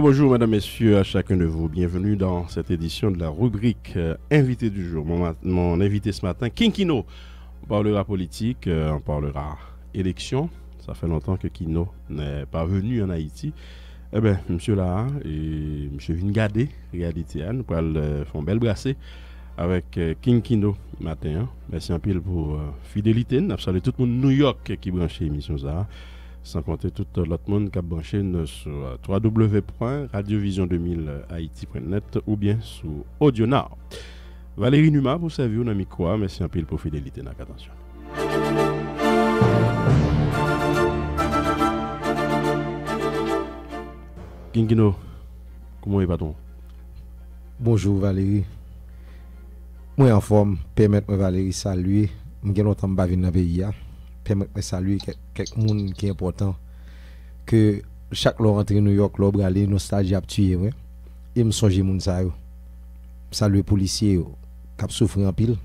bonjour, mesdames, messieurs, à chacun de vous. Bienvenue dans cette édition de la rubrique euh, Invité du jour. Mon, invité ce matin, Kinkino. On parlera politique, euh, on parlera élection. Ça fait longtemps que Kino n'est pas venu en Haïti. Eh bien, monsieur là, et monsieur Vingade, réalité, nous allons euh, faire un bel brassé avec King Kino matin. Hein. Merci un peu pour fidélité. Nous saluons tout le monde New York qui branche l'émission ça sans compter tout l'autre monde qui a branché sur www.radiovision2000haïti.net ou bien sur Audionar. Valérie Numa, vous on a mis quoi? Merci un peu pour fidélité. Attention. Kingino, comment Bonjour Valérie. Moi en forme, permettez-moi Valérie saluer. Je suis longtemps pas dans le pays. Hein. Permettre saluer quelques monde qui est important. Que chaque fois rentre New York l'obre aller nostalgie a tué ouais. Et me songer moun saluer policiers qui souffert en pile.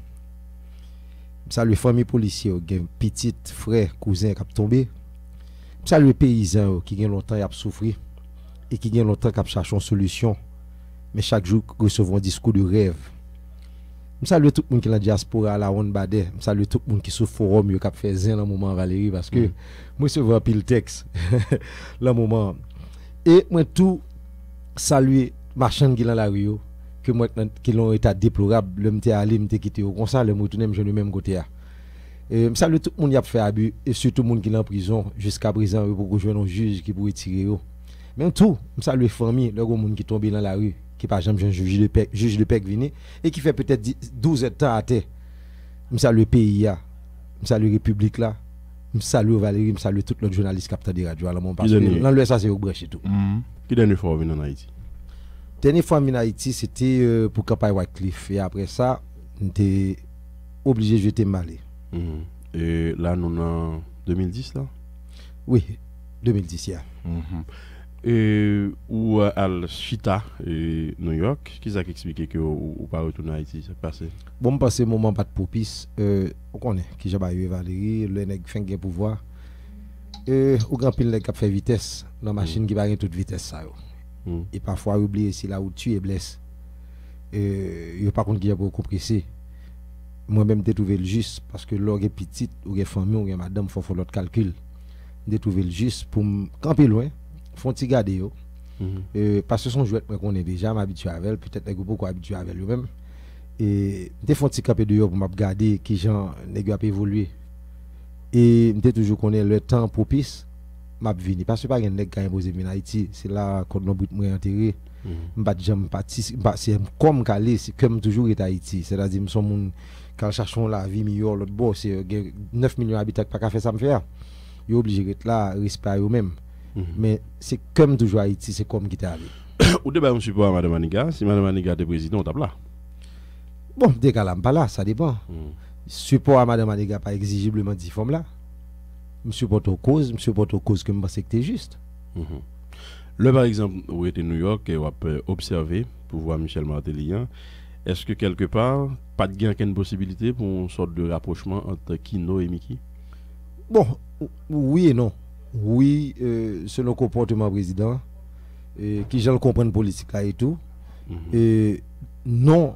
Saluer famille policiers gen petite frère cousin qui tombé saluer paysans qui gen longtemps a souffrir et qui gen longtemps qui cherché une solution mais chaque jour recevons un discours de rêve je salue tout le monde qui est dans la diaspora, la Ronde Badet. Je salue tout le monde qui est sur le forum, qui a fait zin dans le moment Valérie, parce que mm. moi, je vois pile texte, le moment. Et moi, tout saluer marchand qui est dans la rue, que moi, qui l'ont été déplorable, le m'était allé, m'était quitté, comme ça, le retourne, je le même côté. Et je salue tout le monde qui a fait abus, et surtout le monde qui est en prison, jusqu'à présent, pour rejoindre un juge qui pourrait tirer. Mais tout, je salue les familles, le monde qui tombé dans la rue qui par exemple juge de juge de PEC et qui fait peut-être 12 ans à terre. Je salue le pays, je salue la République là, je salue Valérie, je salue tout le journaliste capteur de radio. Parce que dans l'Ouest, c'est au brèche tout. Mm-hmm. Qui dernière fois venu en Haïti? Dernière fois venu en Haïti, c'était euh, pour campagne Wycliffe. Et après ça, j'étais obligé de jeter malé. Mm-hmm. Et là, nous en 2010 là? Oui, 2010, yeah. Mm-hmm et, ou à Chita, et New York, qui a expliqué que ou pas retourner à Haïti, c'est passé Bon, passé moment pas de propice, euh, on connaît qui j'ai eu Valérie, le nèg fin gain pouvoir. Euh, au grand pile nèg fait vitesse dans machine qui va toute vitesse ça mm. Et parfois oublier si là où tu es blessé. Euh, il pas contre qui a beaucoup compressé. Moi-même j'ai trouvé le juste parce que l'or est petite ou est famille ou est madame faut faire l'autre calcul. J'ai trouvé le juste pour camper loin font petit garder yo. Mm parce que son jouet qu'on est déjà m'habitué avec peut-être que beaucoup habitué avec lui-même. Et des font petit camper de yo pour m'aborder qui gens nèg a évoluer. Et m'était toujours connaît le temps propice m'a vini parce que pas un nèg qui imposé en Haïti, c'est là qu'on nous but moi enterré. M'pas jamais participer c'est comme calé, c'est comme toujours est Haïti, c'est-à-dire me son monde quand cherchons la vie meilleure l'autre bord c'est 9 millions d'habitants pas faire ça me faire. Yo obligé d'être là respect eux Mhm. Mais c'est comme toujours Haïti, c'est comme qui t'est. Ou débat un support à Mme Maniga, si Mme Maniga est président, on là. Bon, dès qu'elle pas là, ça dépend. Mm. Support à Mme Maniga, pas exigiblement dit forme là. Je supporte aux causes, je supporte aux causes que je pense que c'est juste. Mm Le par exemple, où était New York et on peut observer pour voir Michel Martelly, est-ce que quelque part, pas de gain qu'une possibilité pour une sorte de rapprochement entre Kino et Mickey? Bon, oui et non oui, euh, selon le comportement président, et qui j'en comprendre politique et tout, mhm. et non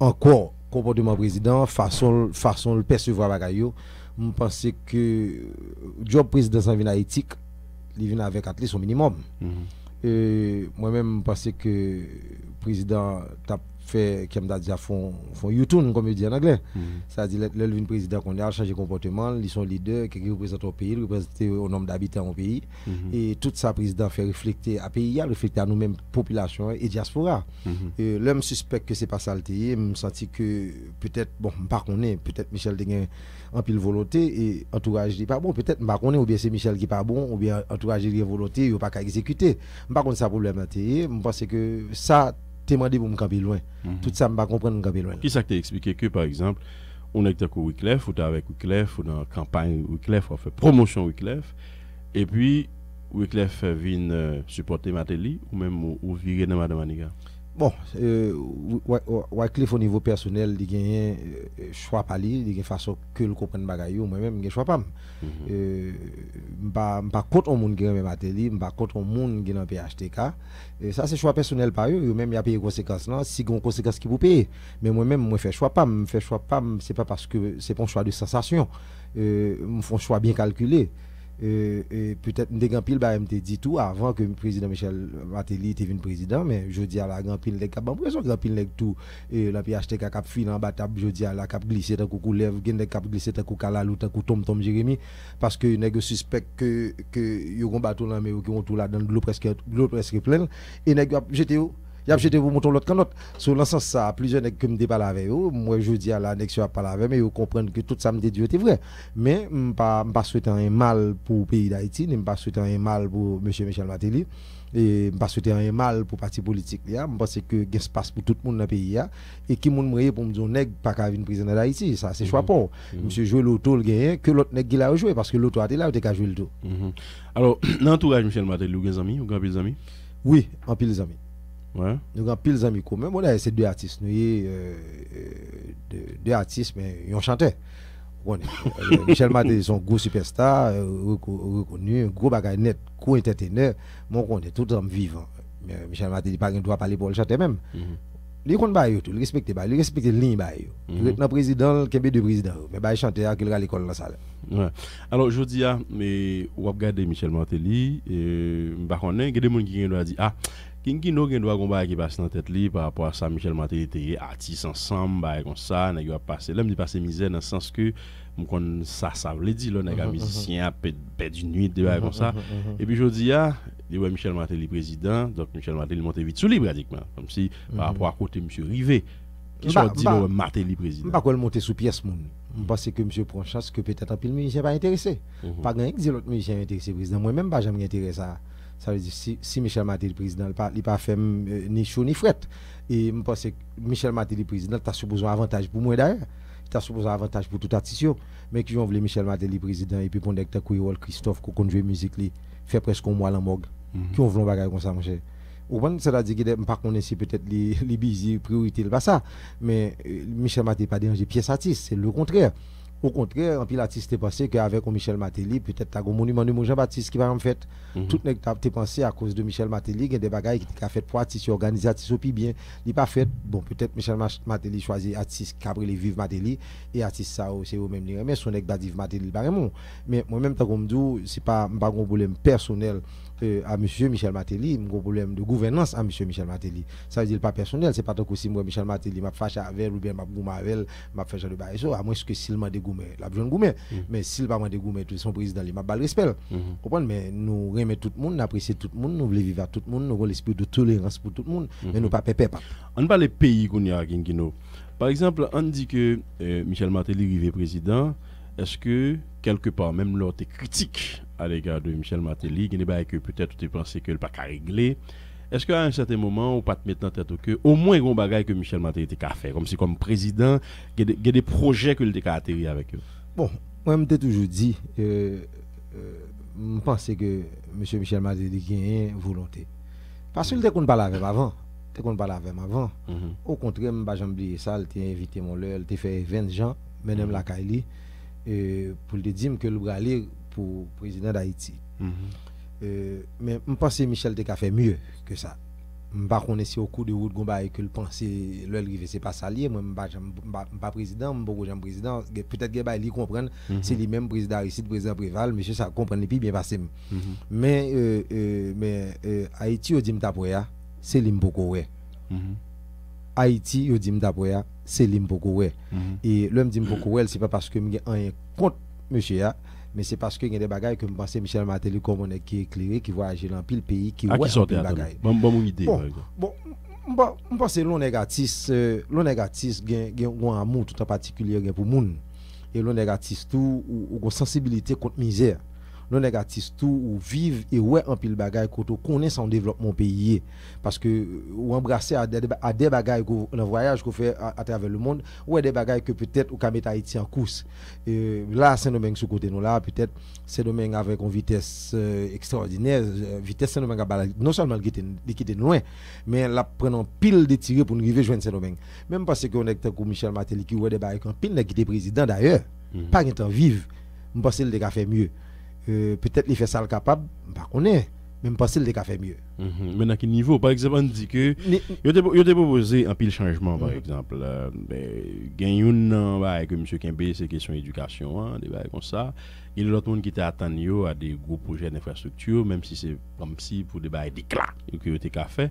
encore comportement président, façon, façon de percevoir la je pense que le job président vient éthique, il vient avec at au minimum. Mhm. Et moi-même, je pense que le président a fait, comme je dit, font, font YouTube, comme je dis en anglais. C'est-à-dire, le président qu'on a changé comportement, ils sont leaders, qui représentent au pays, représentent au nombre d'habitants au pays. -hmm. Et tout ça, le président fait réfléchir à pays, réfléchir à nous-mêmes, population et diaspora. -hmm. Et l'homme suspecte que c'est pas ça le je me sens que peut-être, bon, par contre, peut-être Michel Deguin en pile volonté et entourage n'est pas bon. Peut-être, je ne ou bien c'est Michel qui n'est pas bon, ou bien entourage dit volonté, il a pas qu'à exécuter. Par contre, ça problème, je pense que ça, t'es demandé pour me camper loin. Mhm. Tout ça, je ne pas me camper loin. Qui ça t'a expliqué que, par exemple, on est avec Wyclef, ou t'es avec Wyclef, ou dans la campagne Wyclef, on fait promotion Wyclef, et puis, Wyclef vient supporter Matéli ou même ou, virer dans Madame Aniga Bon, euh, Wycliffe au niveau personnel, il y a un choix pas il y a une façon que le comprenne bagaille moi-même je choix pas. Mhm. Euh pas pas contre un monde qui même atelier, pas contre un monde qui dans PHTK. Et ça c'est choix personnel par eux, même il y a payé conséquences là, si une conséquence qui vous payer. Mais moi-même moi fais choix pas, me fais choix pas, c'est pas parce que c'est pas un choix de sensation. Euh, me font choix bien calculé. Et, peut-être des grand pile bah m'te dit tout avant que le président Michel Matéli était venu président mais je dis à la grand pile les cap bon raison grand pile tout. Et la PHTK cap fin en batable je dis à la cap glisser tant coup lève gen des cap glisser tant coup kalalou tant coup tom tom Jérémy. Parce que nèg suspect que que yo gon bateau là mais qui ont tout là dans l'eau presque l'eau presque pleine. Et nèg jeté y a jeté pour monter l'autre canot sur le sens ça plusieurs nèg que me parler avec eux. Moi je dis à la nèg pas parler avec mais ils comprennent que tout ça me dit était vrai. Mais pas pas souhaiter un mal pour le pays d'Haïti ni pas souhaiter un mal pour monsieur Michel Matéli et pas souhaiter un mal pour parti politique je pense que y espace pour tout le monde dans le pays et qui moyen pour me dire nèg pas qu'à venir président d'Haïti ça c'est choix mhm. pas mhm. monsieur jouer l'auto le gagner que l'autre nèg il a joué parce que l'auto a été là il a joué le tout mhm. alors dans l'entourage Michel Matéli vous avez des amis vous avez des amis? Oui en pile des amis Ouais. Nous avons pile d'amis communs. Moi, c'est deux artistes. Nous euh, deux, deux, artistes, mais ils ont chanté. Euh, Michel Maté, son gros superstar, euh, reconnu, gros bagage net, gros entertainer. Moi, on est tout homme vivant. Mais Michel Maté, il n'a pas le droit de parler pour le chanter même. Mm -hmm. Il compte pas tout, il respecte pas, il respecte ligne ba yo. Mm -hmm. président, il deux présidents, mais bah chanter à qu'il à l'école la salle. Ouais. Alors je dis ah mais ou regarder Michel Martelly et bah a des gens qui ont dit ah Kinkino gen doit combat qui passe dans tête li par rapport à ça Michel Maté était artiste ensemble comme ça a passé. Là me passé misère dans le sens que mon kon ça ça veut dire là nèg mhm, musicien mhm. pète du nuit de comme ça. Mhm, et puis je dis ah il ouais Michel Maté président donc Michel Maté monte vite sous lui pratiquement. Comme si par rapport à côté monsieur Rivé qui soit dit Maté président. pas quoi monter sous pièce moun? Parce que monsieur prend chance que peut-être un pile musicien pas intéressé pas gagne que l'autre musicien intéressé président. Moi même pas jamais intéressé ça ça veut dire si, si Michel Maté le président, il n'a pas fait euh, ni chaud ni fret. Et je pense que Michel Maté le président, tu as supposé un avantage pour moi d'ailleurs. Tu as supposé un avantage pour tout artiste. Mais qui ont voulu Michel Maté le président et puis pour que tu Christophe qui conduit la musique, fait presque un mois la morgue. Mhm. Qui ont voulu un comme ça, mon cher. C'est-à-dire que par contre, si peut-être les, les busy, priorité, pas ça. Mais euh, Michel Maté pas dérangé pièce artiste, c'est le contraire. Au contraire, un l'artiste est pensé qu'avec Michel Matéli, peut-être un monument de Jean-Baptiste qui va en fait. Mhm. Tout le monde pensé à cause de Michel Matéli, il y a des bagages qui ont fait pour artistes, organiser artistes au bien. Il n'est pas fait. Bon, peut-être Michel Matéli choisit artiste qui a les vivre Matéli et artiste ça c'est eux même mais son nèg vivre Matéli Mais moi-même, tant comme dit, ce n'est pas un problème personnel à M. Michel Matéli, un problème de gouvernance à M. Michel Matéli. Ça veut dire pas personnel, c'est pas tant que si moi Michel Matéli m'a fâché avec ou bien m'a goumé avec m'a fait de bail à moins que s'il m'a dégoumé, la besoin goumé. Mm. Mais s'il pas m'a dégoumé tout son président, il m'a pas le respect. Mm-hmm. Comprendre mais nous remet tout le monde, apprécier tout le monde, nous voulons vivre à tout le monde, nous avons l'esprit de tolérance pour tout le monde, mais nous mm-hmm. pas pépé pas. On parle des pays qu'on y a Par exemple, on dit que euh, Michel Matéli est président, est-ce que quelque part même lors des critiques à l'égard de Michel Matéli, qui n'est pas que peut-être tu pensais que le pas régler. Est-ce qu'à un certain moment, on pas te mettre en tête que au moins un bagage que Michel Matéli était fait, comme si comme président, il y, a des projets que le atterri avec eux? Bon, moi je toujours dit, euh, euh, je pense que M. Michel Matéli a une volonté. Parce qu'il était qu'on parlait avec avant. T'es qu'on parlait avec avant. Mm-hmm. Au contraire, je n'ai oublié ça. Il t'a invité mon l'heure, il t'a fait 20 gens, même la Kaili, pour lui dire que le aller pour le président d'Haïti. Mm -hmm. euh, mais je pense que Michel a fait mieux que ça. Je ne sais pas si au coup de route et que le pensée le ce c'est pas ça lié moi je suis pas président je suis président peut-être que il comprendre mm -hmm. c'est lui même président ici président Préval monsieur ça comprendre plus bien passé mm -hmm. mais euh, euh, mais euh, Haïti au dit c'est Limpopo ouais Haïti au dit c'est Limpopo ouais et l'homme dit Limpopo ouais c'est pas parce que je un contre monsieur Men se paske gen de bagay ke mpense Michel Martelly komone ki ekleri, ki voyaje lan pil peyi, ki wè an pil bagay. Bon, bon moun ide. Bon, bon, bon, mpense bon, lon negatis, euh, lon negatis gen, gen ou an moun tout an patikulye gen pou moun. E lon negatis tou ou, ou, ou sensibilite kont mizèr. Misère. non négatif tout ou vivre et ouais en pile bagaille quand on connaît son développement pays parce que ou embrasser à des, à des bagailles dans voyage qu'on fait à, travers le monde ou des bagailles que peut-être ou mettre Haïti en course et là c'est domaine sous côté nous là peut-être c'est domaine avec une vitesse euh, extraordinaire euh, vitesse c'est domaine non seulement qui était loin mais là prenant pile de tirer pour nous arriver joindre ce domaine même parce que on est comme Michel Matéli qui ouais des bagailles pile qui était président d'ailleurs mm-hmm. pas un temps vivre je pense qu'il a fait mieux euh, peut-être il fait ça le capable, bah on est même pas s'il a fait mieux. Mm Mais à quel niveau? Par exemple, on dit que il a proposé un pile changement par mhm. exemple. Euh, ben, gagne bah, que M. Kembe c'est question éducation, hein, des comme ça. Il y a d'autres monde qui étaient attendu à des gros projets d'infrastructure, même si c'est comme si pour des bails d'éclat que vous avez fait.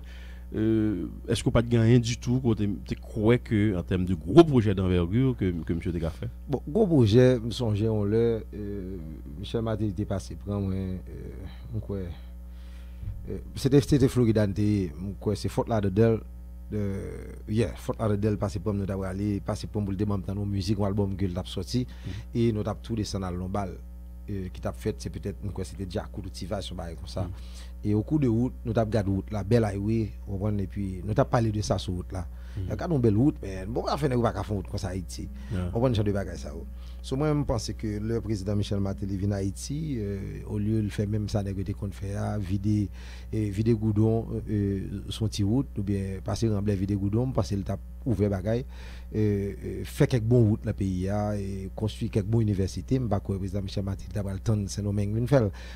Euh, est-ce qu'on pas de gagner du tout tu crois que en termes de gros projets d'envergure que, que M. Teka fait Bon, gros projet, je songe on le euh, Michel Maté était passé pour moi euh, quoi euh, c'était c'était Florida quoi c'est faute là de Del de yeah faute là de Del passer pour nous d'avoir aller passer pour nous le demander dans nos musique ou album que l'a sorti mm-hmm. et nous t'a tout descendre à l'ombal qui t'a fait c'est peut-être quoi c'était déjà cultivation comme ça mm-hmm. Et au cours de route, nous avons regardé route, la belle highway, et puis nous avons parlé de ça sur route là. Mm. a une belle route, mais bon, on va faire une route comme ça Haïti. On va de bagages ça. So, moi, je pense que le président Michel Matéli vient à Haïti, euh, au lieu de faire même ça, négocier qu'on fait, vider, euh, vider goudon, euh, son petit route, ou bien passer remblai vider goudon, passer le tap ouvert bagaille, faire quelques bons routes dans le pays, et construire quelques bonnes universités. Je ne sais pas le président Michel d'avoir le temps de se nommer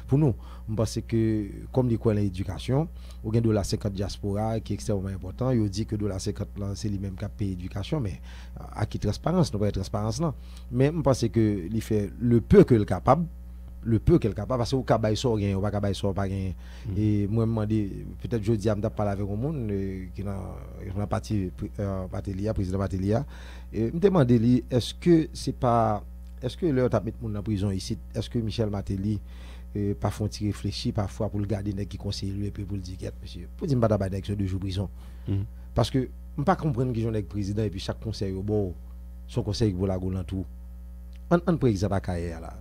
Pour nous, je pense que, comme quoi l'éducation, bien de la 50 diaspora qui est extrêmement important, il dit que de la 50 c'est lui-même qui a payé l'éducation, mais à qui transparence, nous pas transparence là. Mais je pense que il fait le peu que est capable le peu qu'elle est capable parce que au cabay sort rien ou pas cabay sort pas rien mm. et moi me demander peut-être jeudi me parler avec un monde euh, qui dans parti euh, Patelia président Patelia et me demander est-ce que c'est pas est-ce que leur t'a mis monde en prison ici est-ce que Michel Matéli euh, pas font réfléchir parfois pour le garder qui conseille lui et puis pour le dire monsieur? Pour dire pas d'abord avec deux jours prison mm. parce que je ne pas comprendre que j'en président et puis chaque conseil au bon son conseil pour la goule tout on, on par exemple à carrière là.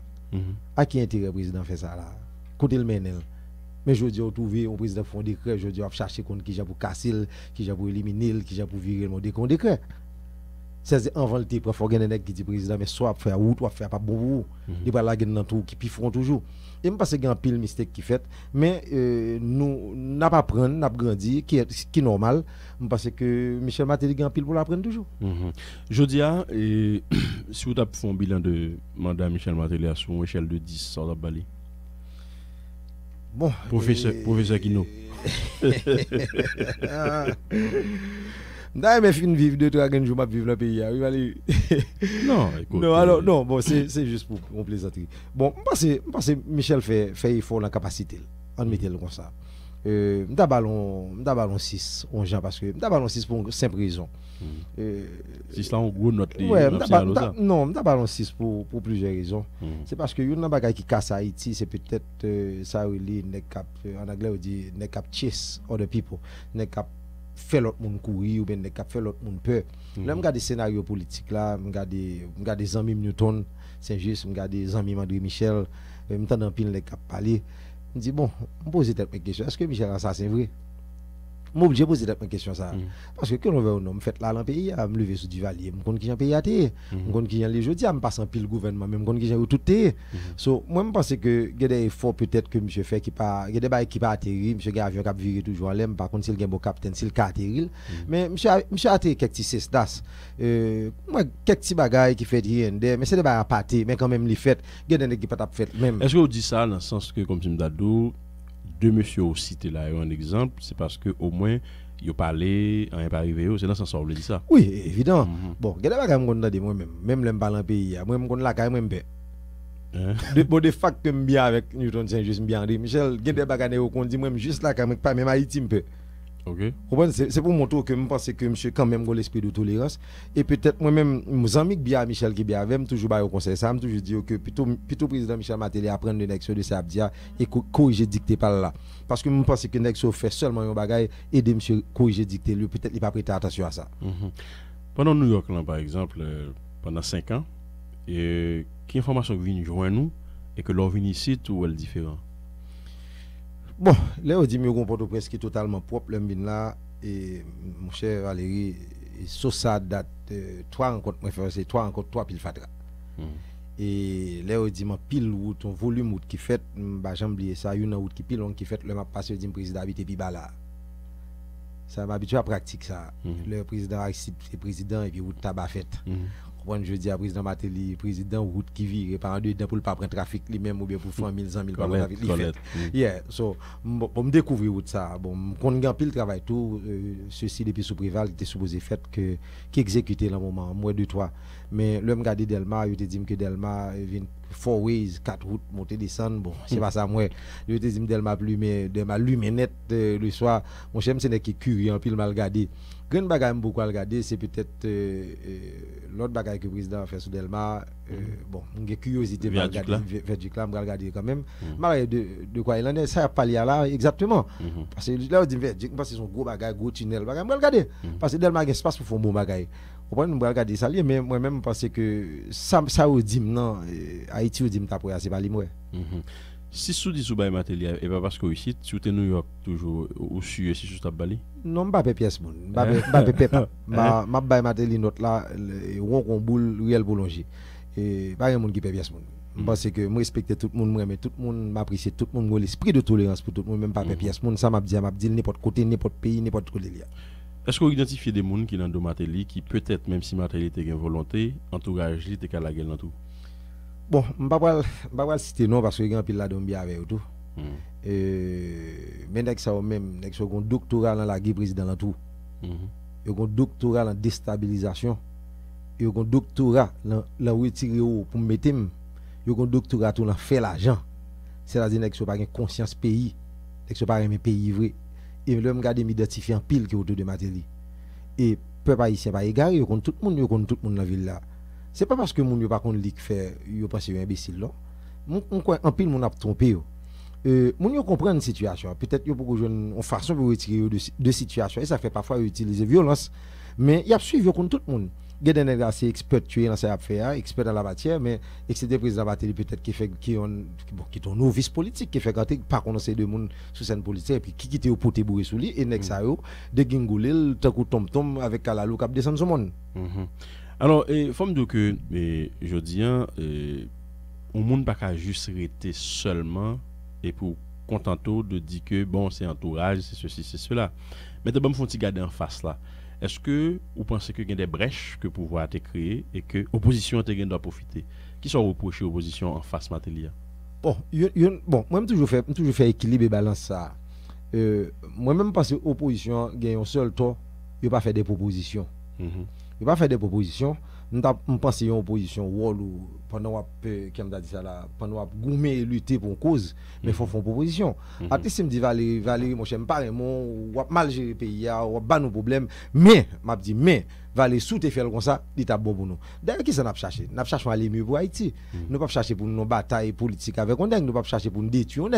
À qui intérêt le président fait ça là? Côté le menel. Mais je dis, on trouve un président font décret, je dis, on chercher contre qui j'ai pour casser, qui j'ai pour éliminer, qui j'ai pour virer le décret. C'est avant le type, il faut gagner qui dit président, mais soit faire ou soit faire pas bon Il va la gagner dans tout, qui pifferont toujours. Et je pense qu'il y a un pile mystère qui fait, mais euh, nous n'a pas prendre, n'a pas grandi, qui est, qui est normal. Je pense que Michel Matéli a un pile pour l'apprendre toujours. Mm -hmm. Je dis, et, si vous avez fait un bilan de mandat Michel Matéli sur une échelle de 10, ça va bali? Bon. Professeur, et... professeur Kino. D'ailleurs, mais fin vivre deux trois jours, vivre dans le pays. non, écoute. Non, alors, non, bon, c'est juste pour, pour plaisanter. Bon, je pense que Michel fait, fait effort dans la capacité. On met le comme ça. Euh, je ballon 6 on gens parce que je ballon 6 pour une simple raison. Hmm. Euh, 6 là, on gros note. Ouais, non, je ballon 6 pour, pour plusieurs raisons. Hmm. C'est parce que une bagaille qui casse Haïti, c'est peut-être euh, ça où il est, en anglais, on dit, ne cap chase other people, ne cap fait l'autre monde courir ou bien ne cap fait l'autre monde peur. Mm -hmm. Là, je regarde des scénarios politiques là, je regarde des amis Newton, Saint-Just, je regarde des amis André Michel, je me dans pile les cap parler. Je dis bon, je pose cette question, est-ce que Michel c'est vrai? M'obligé de poser une question ça. Mm. Parce que quand on veut un homme fait là dans le pays, à me lever sur du valier, je connais qui j'ai pays à terre, je connais qui j'ai les jeudi, je passe en pile gouvernement, même connais qui j'ai tout terre. So, moi je pense que il y a des efforts peut-être que monsieur fait qui pas il y a des bails qui pas atterri, monsieur gars avion cap virer toujours l'aime par contre s'il gagne bon capitaine, s'il ka atterri. Mais monsieur monsieur atterri quelques petits cestas. Euh moi quelques petits bagailles qui fait rien mais c'est des bails à pâté, mais quand même les fait, il y a des qui pas fait même. Est-ce que vous dites ça dans le sens que comme tu me dit deux monsieur au cité là un exemple c'est parce que au moins il parlé rien pas arrivé c'est dans ce sens dit ça oui évidemment mm -hmm. bon regardez pas comme on dit moi même même les dans pays moi même la caille même hein? de bon de fact que bien avec Newton Saint juste bien Michel gade bagane qu'on dit moi juste là quand même pas même Haïti un peu c'est pour montrer que je pense que monsieur quand même l'esprit de tolérance. Et peut-être moi-même, mes amis bien Michel qui bien avec toujours au conseil ça, me toujours dit que plutôt plutôt président Michel Matéli apprendre le nexo de Sabdia et corriger dicté par là. Parce que je pense que nexo fait seulement un bagage aider monsieur corriger dicté lui peut-être il pas prêter attention à ça. Mhm. Pendant New York là par exemple euh, pendant 5 ans et qui information vient joindre nous et que l'on vient ici, tout est différent? Bon, là, on dit que comporte presque totalement propre, le là, et mon cher Valérie, sur ça date, trois rencontres, c'est trois rencontres, trois pile fatra. Hmm. Et là, on dit que pile route, un volume route qui fait, bah, j'ai oublié ça, une route qui pile qui fait, le m'a passé, dit président habité puis là. Ça m'habitue à pratique ça. Hmm. Le président est président et puis route tabac fait. Hmm je dis à président Matéli, président route qui vire par deux pour ne pas prendre trafic lui-même ou bien pour faire 1000 ans, 1000 par trafic. Yeah, so, pour me découvrir route ça, bon, qu'on a pile travail tout, euh, ceci depuis sous Préval, était supposé fait que, qui exécuté dans le moment, moins de trois. Mais le regardé Delma, il te dit que Delma vient four ways, quatre routes, monter, descendre, bon, c'est pas ça, moi. Il te dit Delma plus, mais Delma luminette euh, le soir, mon cher, c'est qui curieux, un pile mal gardé. Grand bagay m beaucoup à regarder, c'est peut-être euh, euh, l'autre bagay que le président a fait sur Delma. Euh, mm. Bon, j'ai curiosité de regarder, faire du clam, regarder quand même. Mm. de, de quoi il en est, ça a pas lié là exactement. Mm-hmm. Parce que là, on dit, parce que c'est un gros bagay, gros tunnel, bagay, je regarder. Mm. Parce que Delma a un espace pour faire un bon bagay. On peut nous regarder ça, mais moi-même, parce que ça, ça, au dim, non, Haïti, au dim, t'as c'est pas l'imoué. Si sou di sou bay Matelia, e pa pasko isi, sou te New York toujou ou suye si sou tab bali? Non, mba pe piyes moun. Mba pe pep. Mba bay Matelia not la, won kon boul, riyel boulonji. E bagen moun ki pe piyes moun. Mba se ke mwen respekte tout moun mwen, tout moun m'aprisye, tout moun mwen l'esprit de tolerans pou tout moun, mwen pa pe piyes moun. Sa m'ap diya, m'ap dil, nipot kote, nipot peyi, nipot kote liya. Esko identifiye de moun ki nan do Matelia ki peutet, menm si Matelia te gen volonté, entourage li te kalagel nan tou? Bon, mba wal site non parce que gen pile la don bi ave ou tout. Mm. Euh, men nek ou men, nek ou kon doktoral nan la prezident lan tout. Mm. Yo kon doktoral nan destabilizasyon. Yo kon doktoral nan la wetire ou pou mmetem. Yo kon doktoral tout nan fe la jan. Se la di nek sa ou pa gen konsyans peyi. Nek sa ou pa gen men peyi vre. E lè m gade m identifiyan pil ki ou tout de materi. E pe pa yisyen pa yi gare, yo kon tout moun, yo kon tout moun nan vil la. Se pa paske moun yo pa kon lik fe, yo pa se yo imbesil lo. Moun kwen anpil moun ap trompe yo. Moun yo kompren situasyon. Petet yo pou koujwen, on fason pou retire yo de situasyon. E sa fe pafwa yo itilize violans. Men yap suiv yo kon tout moun. Geden el ase ekspert tuye nan se ap fe ya, ekspert nan la batye, men eksede prezident bateli petet ki fe, ki ton nou vis politik, ki fe kante pa konose de moun sou sen politik, ki kite yo pote boure sou li, e nek sa yo, de gingolil, takou tom tom, avek kalalou kap desen sou moun. Alors, il faut me dire que, je dis, on ne peut pas juste rester seulement et pour contenter de dire que, bon, c'est entourage, c'est ceci, c'est cela. Mais d'abord, il faut garder en face là. Est-ce que vous pensez qu'il y a des brèches que le pouvoir a créées et que l'opposition doit profiter? Qui sont reprochés l'opposition en face Matélia Bon, bon moi, je toujours fait, toujours fait équilibre et balance ça. Euh, moi-même, parce que l'opposition gagne un seul temps, il pas fait des propositions. Mm-hmm. yo pa fè de proposisyon, mwen panse yon oposisyon wòl ou pandan wap, eh, kem da di sa la, pandan wap goume lute pou kouz, men fò fò proposisyon. Ate se mdi Valérie, Valérie, mwen chèm pare, mwen wap mal jere peyi ya, wap ban nou problem, men, map di men, va aller sous tes comme ça, dit bon pour nous. D'ailleurs, qui ça n'a pas cherché? N'a pas cherché à aller mieux pour Haïti. Mm. Nous pas chercher pour nos batailles politiques avec on nous pas chercher pour nous détruire on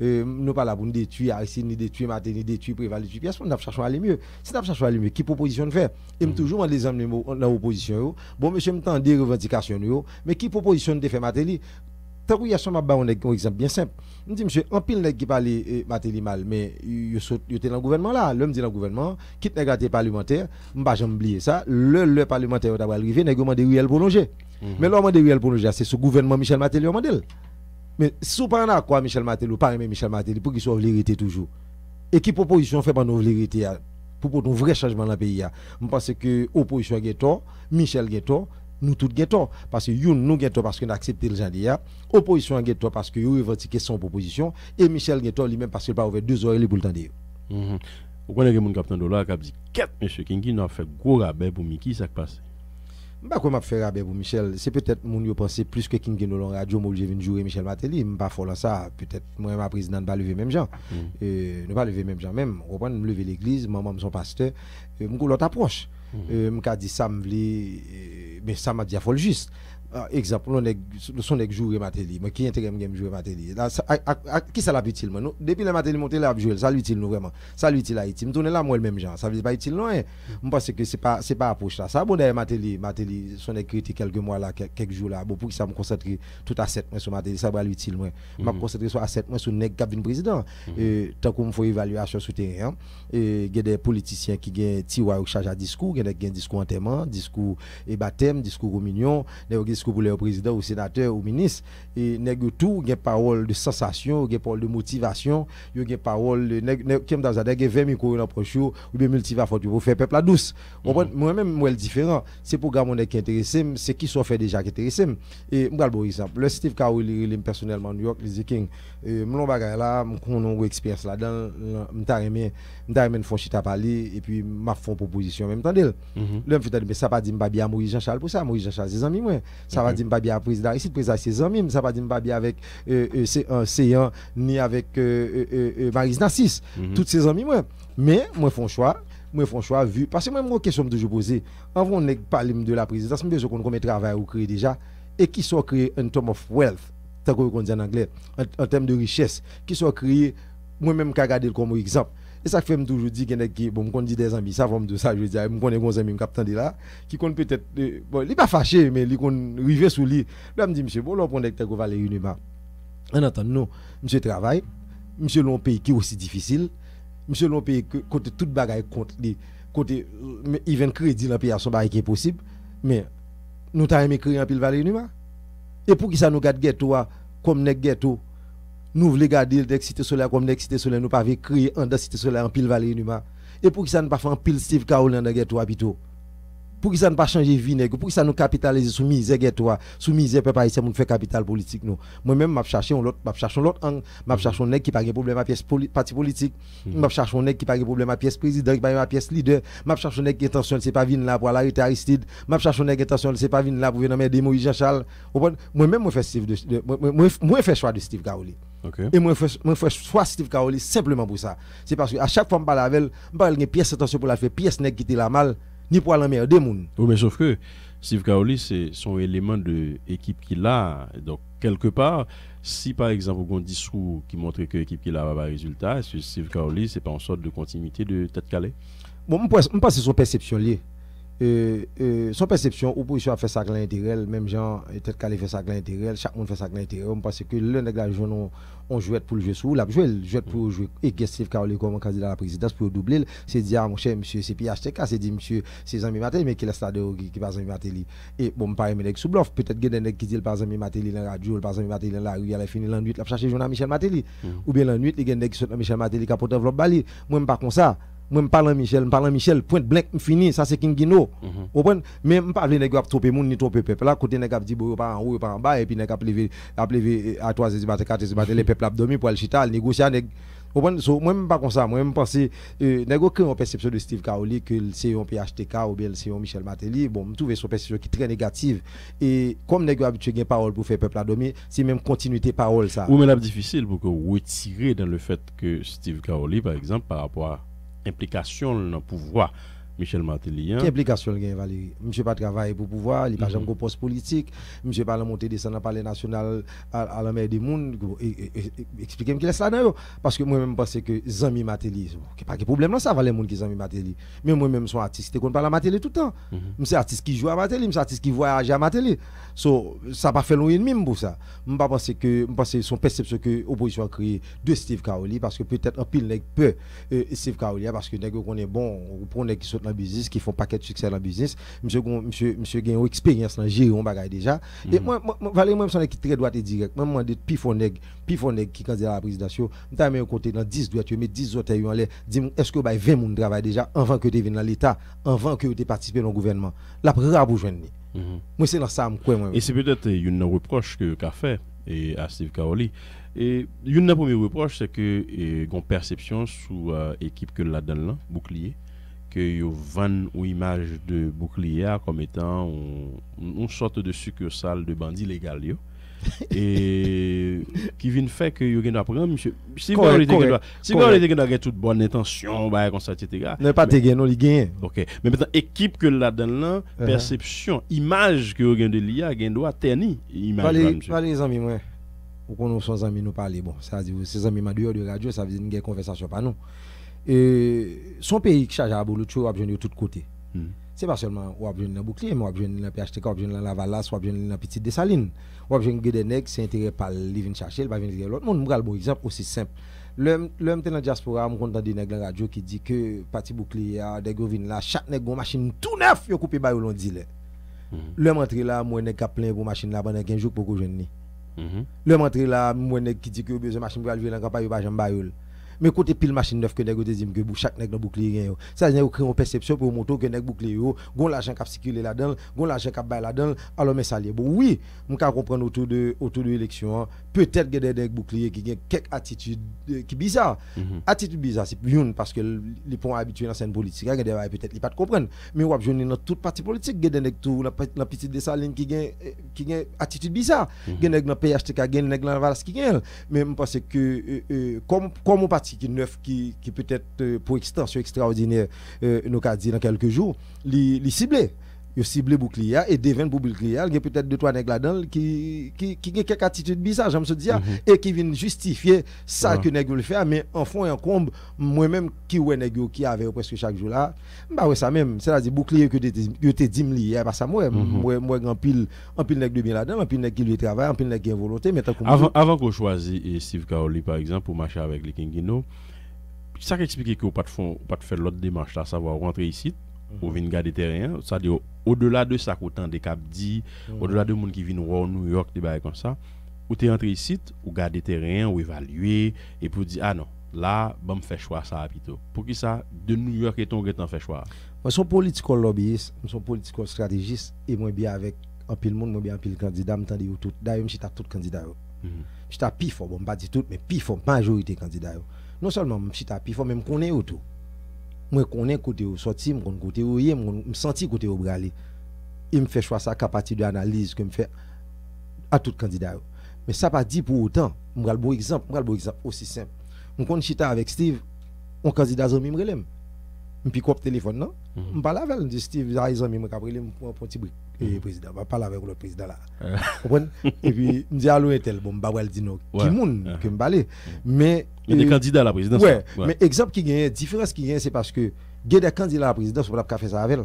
euh, nous pas là pour nous détruire Haïti ni détruire Maté ni détruire Préval détruire pièce, nous chercher à aller mieux. Si n'a cherché à aller mieux, qui proposition faire? Et mm. toujours les hommes dans l'opposition bon monsieur me des revendications mais qui proposition de faire Matéli? Tant qu'il y a un exemple bien simple. Je dis, monsieur, en pile, qui parle eh, Matéli mal, mais il était dans le gouvernement là. L'homme dit dans le gouvernement, quitte les parlementaire, je ne vais pas oublier ça. Le, le parlementaire va arriver, il a demandé Riel prolongé. Mhm. Mais l'homme de Riel prolongé, c'est ce gouvernement Michel Matéli a Mais si vous parlez quoi Michel Matéli, pas aimer Michel Matéli pour qu'il soit vérité toujours. Et qui proposition fait par nos vérités pour pour un vrai changement dans le pays. Je pense que l'opposition a tort, Michel tort, nous tous guettons parce que nous guettons parce que nous accepté le genre opposition guettons parce que nous revendiqué son proposition et Michel guettons lui-même parce qu'il pas ouvert deux heures pour le temps dire mhm. vous connaissez que mon capitaine dollar qui a dit quatre monsieur Kingi n'a fait gros rabais pour Miki ça qui passe. Bah comment faire rabais pour Michel? C'est peut-être mon yo penser plus que Kingi dans la radio moi je viens jouer Michel Matéli pas folle ça. Peut-être moi ma présidente pas lever même gens mhm. ne pas lever même gens même. On va me lever l'église maman son pasteur. Me l'autre approche. Je me dit ça me mais ça m'a dit Ah, exemple, nous sommes des joueurs Matéli. Mais qui intérêt game jouer Matéli Qui ça l'a utile moi Depuis le Matéli monté là jouer, ça l'utile nous vraiment? Ça l'utile Haïti? Me tourner là moi le même genre. Ça veut pas utile non. Hein? Je pense que c'est pas c'est pas approche là. Ça bon d'ailleurs Matéli, Matéli des critiques quelques mois là quelques jours là. Bon pour que ça me concentrer tout à 7 mois sur Matéli, ça va l'utile moi. Je me concentrer sur à 7 mois sur nèg qui président. Et tant qu'on faut évaluation sur terrain et il y a des politiciens qui gagnent tiwa ou charge à discours, il y a des discours enterrement, discours et baptême, discours communion, des discours pour le président ou sénateur ou ministre et tout gen parole de sensation gen parole de motivation yo gen parole de dans nèg 20 micro dans proche ou bien multiva faut pour faire peuple la douce. Mm-hmm. moi même moi différent c'est programme qui intéressé c'est qui soit fait déjà qui intéressé. Et m'gal bon exemple. Le Steve il personnellement New York les King m'lon bagay là m'konon expérience là dans m'ta aimé m'ta aimé font chita parler et puis m'a font proposition même temps d'elle. Fait mais ça pas dit m'pa bien Jean-Charles pour ça. Moïse Jean-Charles c'est moi ça va dire pas bien président ici président ses amis ça va dire pas bien avec euh, euh, ni avec euh, Maris Nassis mhm. toutes ses amis moi. Mais moi font choix. Moi font choix vu. Parce que moi une question que je poser avant on parler de la présidence mais besoin qu'on combien travail ou créer déjà. Et qui soit créé un terme of wealth. Tant qu'on dit en anglais. En, termes de richesse. Qui soit créé moi-même qu'à regarder comme exemple et ça fait toujours dire qui bon me dit des amis ça va me dire ça je veux dire me connais des amis me captant là qui connaît peut-être euh, bon il pas fâché mais il connaît rivé sous lui là me dit monsieur bon là pour que va aller Unima en attendant non monsieur travaille. Monsieur l'on pays qui est aussi difficile. Monsieur l'on pays côté toute bagaille contre les côté euh, il vient crédit dans pays à son bagaille qui est possible. Mais nous t'avons aimé créer un pile Vallée Unima et pour qui ça nous garde ghetto comme nèg ghetto nous voulons garder le cité solaire comme le cité solaire, nous pas créer un cité solaire en pile vallée Numa. Et pour que ça ne pas faire un pile Steve Kaolin dans ghetto habito. Pour que ça ne pas changer vie pour que ça nous capitalise sous misère ghetto, sous misère peuple haïtien nous fait capital politique nous. Moi-même m'a chercher un autre, m'a chercher l'autre angle, m'a chercher un nèg qui pas de problème à pièce parti politique, hmm. m'a chercher un qui pas de problème à pièce président, qui pas à pièce leader, m'a chercher un qui intention c'est pas venir là pour l'arrêter Aristide, m'a chercher un nèg intention c'est pas venir là pour venir mettre Moïse Jean-Charles. Moi-même moi fais Steve de moi choix de Steve Et moi, je fais choix Steve Kaoli simplement pour ça. C'est parce que à chaque fois que je parle avec elle, je parle de pièce attention pour la faire, pièce qui était la mal, ni pour mondes. Oui, mais sauf que Steve Kaoli, c'est son élément de équipe qu'il a. Donc, quelque part, si par exemple, on un discours qui montre que l'équipe qu'il a pas de résultat, est-ce que Steve Kaoli, c'est pas une sorte de continuité de tête calée? Bon, je pense que c'est son perception liée. Euh, euh, son perception, opposition a fait ça avec l'intérêt, même gens, peut-être qu'elle fait ça avec l'intérêt, chaque monde fait ça avec l'intérêt, parce que le nègre la on, on joue pour le jeu sous, la joué, joué pour jouer, et Steve Carole comme candidat à la présidence pour doubler, c'est dire, ah, mon cher monsieur, c'est PHTK, c'est dit, monsieur, c'est Zami Matéli, mais qui est stade qui qui pas Zami Matéli? Et bon, pas aimer sous bluff, peut-être qu'il y a des qui disent pas Zami Matéli dans la radio, pas Zami Matéli dans la rue, il a fini la nuit, il a cherché journal Michel Matéli, mm. ou bien la nuit, il y a des qui sont Michel Matéli qui a porté enveloppe bali, moi, pas comme ça moi je parle Michel, je parle Michel, point blanc fini, ça c'est King Gino. Mhm. Mais je parle de trop moun ni trop peuple. Là côté nèg dit bon pas en haut pas en bas et puis nèg a levé levé à 3h du matin 4h du matin les peuple a dormi pour aller chita, négocier nèg So, moi même pas comme ça, moi même penser euh, nèg aucune perception de Steve Kaoli que c'est un PHTK ou bien c'est un Michel Matéli. Bon, je trouve son perception qui est très négative et comme nèg habitué gain parole pour faire peuple dormir, c'est même continuité parole ça. Ou mais là difficile pour que retirer dans le fait que Steve Kaoli par exemple par rapport à implication dans le pouvoir. Michel Martelly. Quelle implication le Valérie? Monsieur pas travailler pour pouvoir, il pas jamais mhm. poste politique, monsieur pas la montée descendre dans le palais national à, la mer des mondes. Expliquez-moi qui est là dedans Parce que moi-même, je pense que Zami Martelly, il pas de problème là, ça va les gens qui Zami Martelly. Mais moi-même, je suis artiste, je ne parle à Martelly tout le temps. Je mhm. suis artiste qui joue à Martelly, je suis artiste qui voyage à Martelly. So, ça n'a pas fait long ennemi pour ça. Je pense que, que son perception que l'opposition a créé de Steve Kaoli, parce que peut-être un pile n'est peu euh, Steve Kaoli, parce que nous qu'on est bon, ou pour qui sont dans le business, qui font paquet de succès dans le business, monsieur, monsieur, monsieur expérience dans gérer un bagage déjà. Et mhm. moi, moi, Valérie, moi, je suis très droit et direct. Moi, moi, de Pifoneg, Pifoneg qui candidat à la présidence, je suis côté dans 10 droits, mais 10 autres, en l'air, dis est-ce que 20 personnes travaillent déjà avant que tu viennes dans l'État, avant que tu participes dans le gouvernement? La preuve, c'est. Et c'est peut-être une reproche que qu'a fait et à Steve Kaoli. Et une des premières reproches, c'est que une perception sous l'équipe que là-dedans, bouclier, que yo vend ou image de bouclier comme étant une sorte de succursale de bandits légal et qui vient faire que vous avez prendre monsieur si vous avez si vous avez toute bonne intention bah comme ça etc. Ne pas te gagner, non, il gagne. OK mais maintenant équipe que là-dedans là Uh-huh. perception image que vous avez de l'IA gain doit tenir image là, Parlez, les amis, moi. Ou qu'on nous son amis nous parler. Bon, ça dire, ces amis m'a dehors de radio, ça veut dire une conversation pas nous. Et son pays qui charge à boulot, tu vas de tous côtés. Hmm. C'est pas seulement ou besoin d'un bouclier, mais ou besoin d'un PHTK, ou besoin d'un Lavalas, ou besoin d'un petite dessaline. Ou besoin d'un nèg, c'est intérêt pas li vinn chercher, il va venir l'autre monde. M'gal bon exemple aussi simple. L'homme l'homme dans la diaspora, m'on content de nèg la radio qui dit que parti bouclier a des vinn là, chaque nèg gon machine tout neuf, yo coupé ba l'on dit. Mhm. L'homme entré là, moi nèg ka plein pour machine là pendant 15 jours pour que jeune ni. Mhm. L'homme entré là, moi nèg qui dit que besoin machine pour aller dans campagne pas jambe ba. Mais côté pile machine neuf que nèg te dit que chaque nèg dans bouclier yo. Ça dire créer une perception pour moto que nèg bouclier yo, gon l'argent qui circuler là-dedans, gon l'argent qui bay là-dedans, alors mais ça lié. Bon oui, on ka comprendre autour de autour de l'élection, hein. peut-être que des nèg bouclier qui gen quelques attitudes euh, qui bizarre. Mhm. Attitude bizarre, c'est une parce que les ponts habitués dans scène politique, bails peut-être ils pas comprendre. Mais on va jouer dans toute parti politique, des nèg tout la petite dessaline qui gen euh, qui gen attitude bizarre. A des nèg dans PHTK, des nèg dans Valas qui gen. Mais je pense que euh, comme comme parti qui peut-être euh, pour extension extraordinaire euh, nous qu'a dit dans quelques jours, li ciblé. Yo ciblé bouclier et devant pour bouclier, il y a peut-être deux trois nèg là-dedans qui qui qui gen quelques attitudes bizarres, j'aime se dire et qui viennent justifier ça que nèg le fait mais en fond et en comble moi-même qui ouais nèg qui avait presque chaque jour là bah ouais ça même c'est-à-dire bouclier que tu te dit lié pas ça moi Mhm. moi moi grand pile en pile nèg de bien là-dedans en pile nèg qui lui travaille en pile nèg qui a volonté mais Avant, avant qu'on choisisse Steve Kaoli, par exemple, pour marcher avec les Kingino, ça qui explique que pas de fond, pas de faire l'autre démarche, là, savoir rentrer ici, ou venir garder terrain, c'est-à-dire au- au-delà de ça qu'autant des cap dit, au-delà de monde qui viennent voir New York, des bails comme ça, ou t'es rentré ici, ou garder terrain, ou évaluer, et pour dire, ah non, là, bon, me fait choix ça, plutôt. Pour qui ça, de New York et ton en fait choix. Moi, son political lobbyiste, moi, son political stratégiste, et moi bien avec un pile monde, moi bien un pile candidat, m'tendez tout. D'ailleurs, je suis tout candidat. Mhm. Je suis fort, bon, pas dit tout, mais fort, majorité candidat. Non seulement je suis fort, même connais tout. Moi, connais côté yo sorti, moi connais côté yé, moi me senti côté yo bralé. Il me fait choix ça qu'à partir de l'analyse que me fait à tout candidat. Mais ça pas dit pour autant. Moi, le bon exemple, le bon exemple aussi simple. Je connais chita avec Steve, un candidat zami me relève. Puis quoi téléphone non Mhm. Je parle avec lui, je dis Steve, j'ai des amis, je vais pour un petit brick. Et président, je parle avec le président là. Euh. Et puis, je dis allô et tel, bon, vais dire non. Qui Ouais. moun Uh-huh. que je parle. Mais. Il y a des euh, candidats à la présidence. Ouais, là. mais exemple qui gagne, différence qui gagne, c'est parce que il y a des candidats à la présidence, on va pas faire ça avec elle.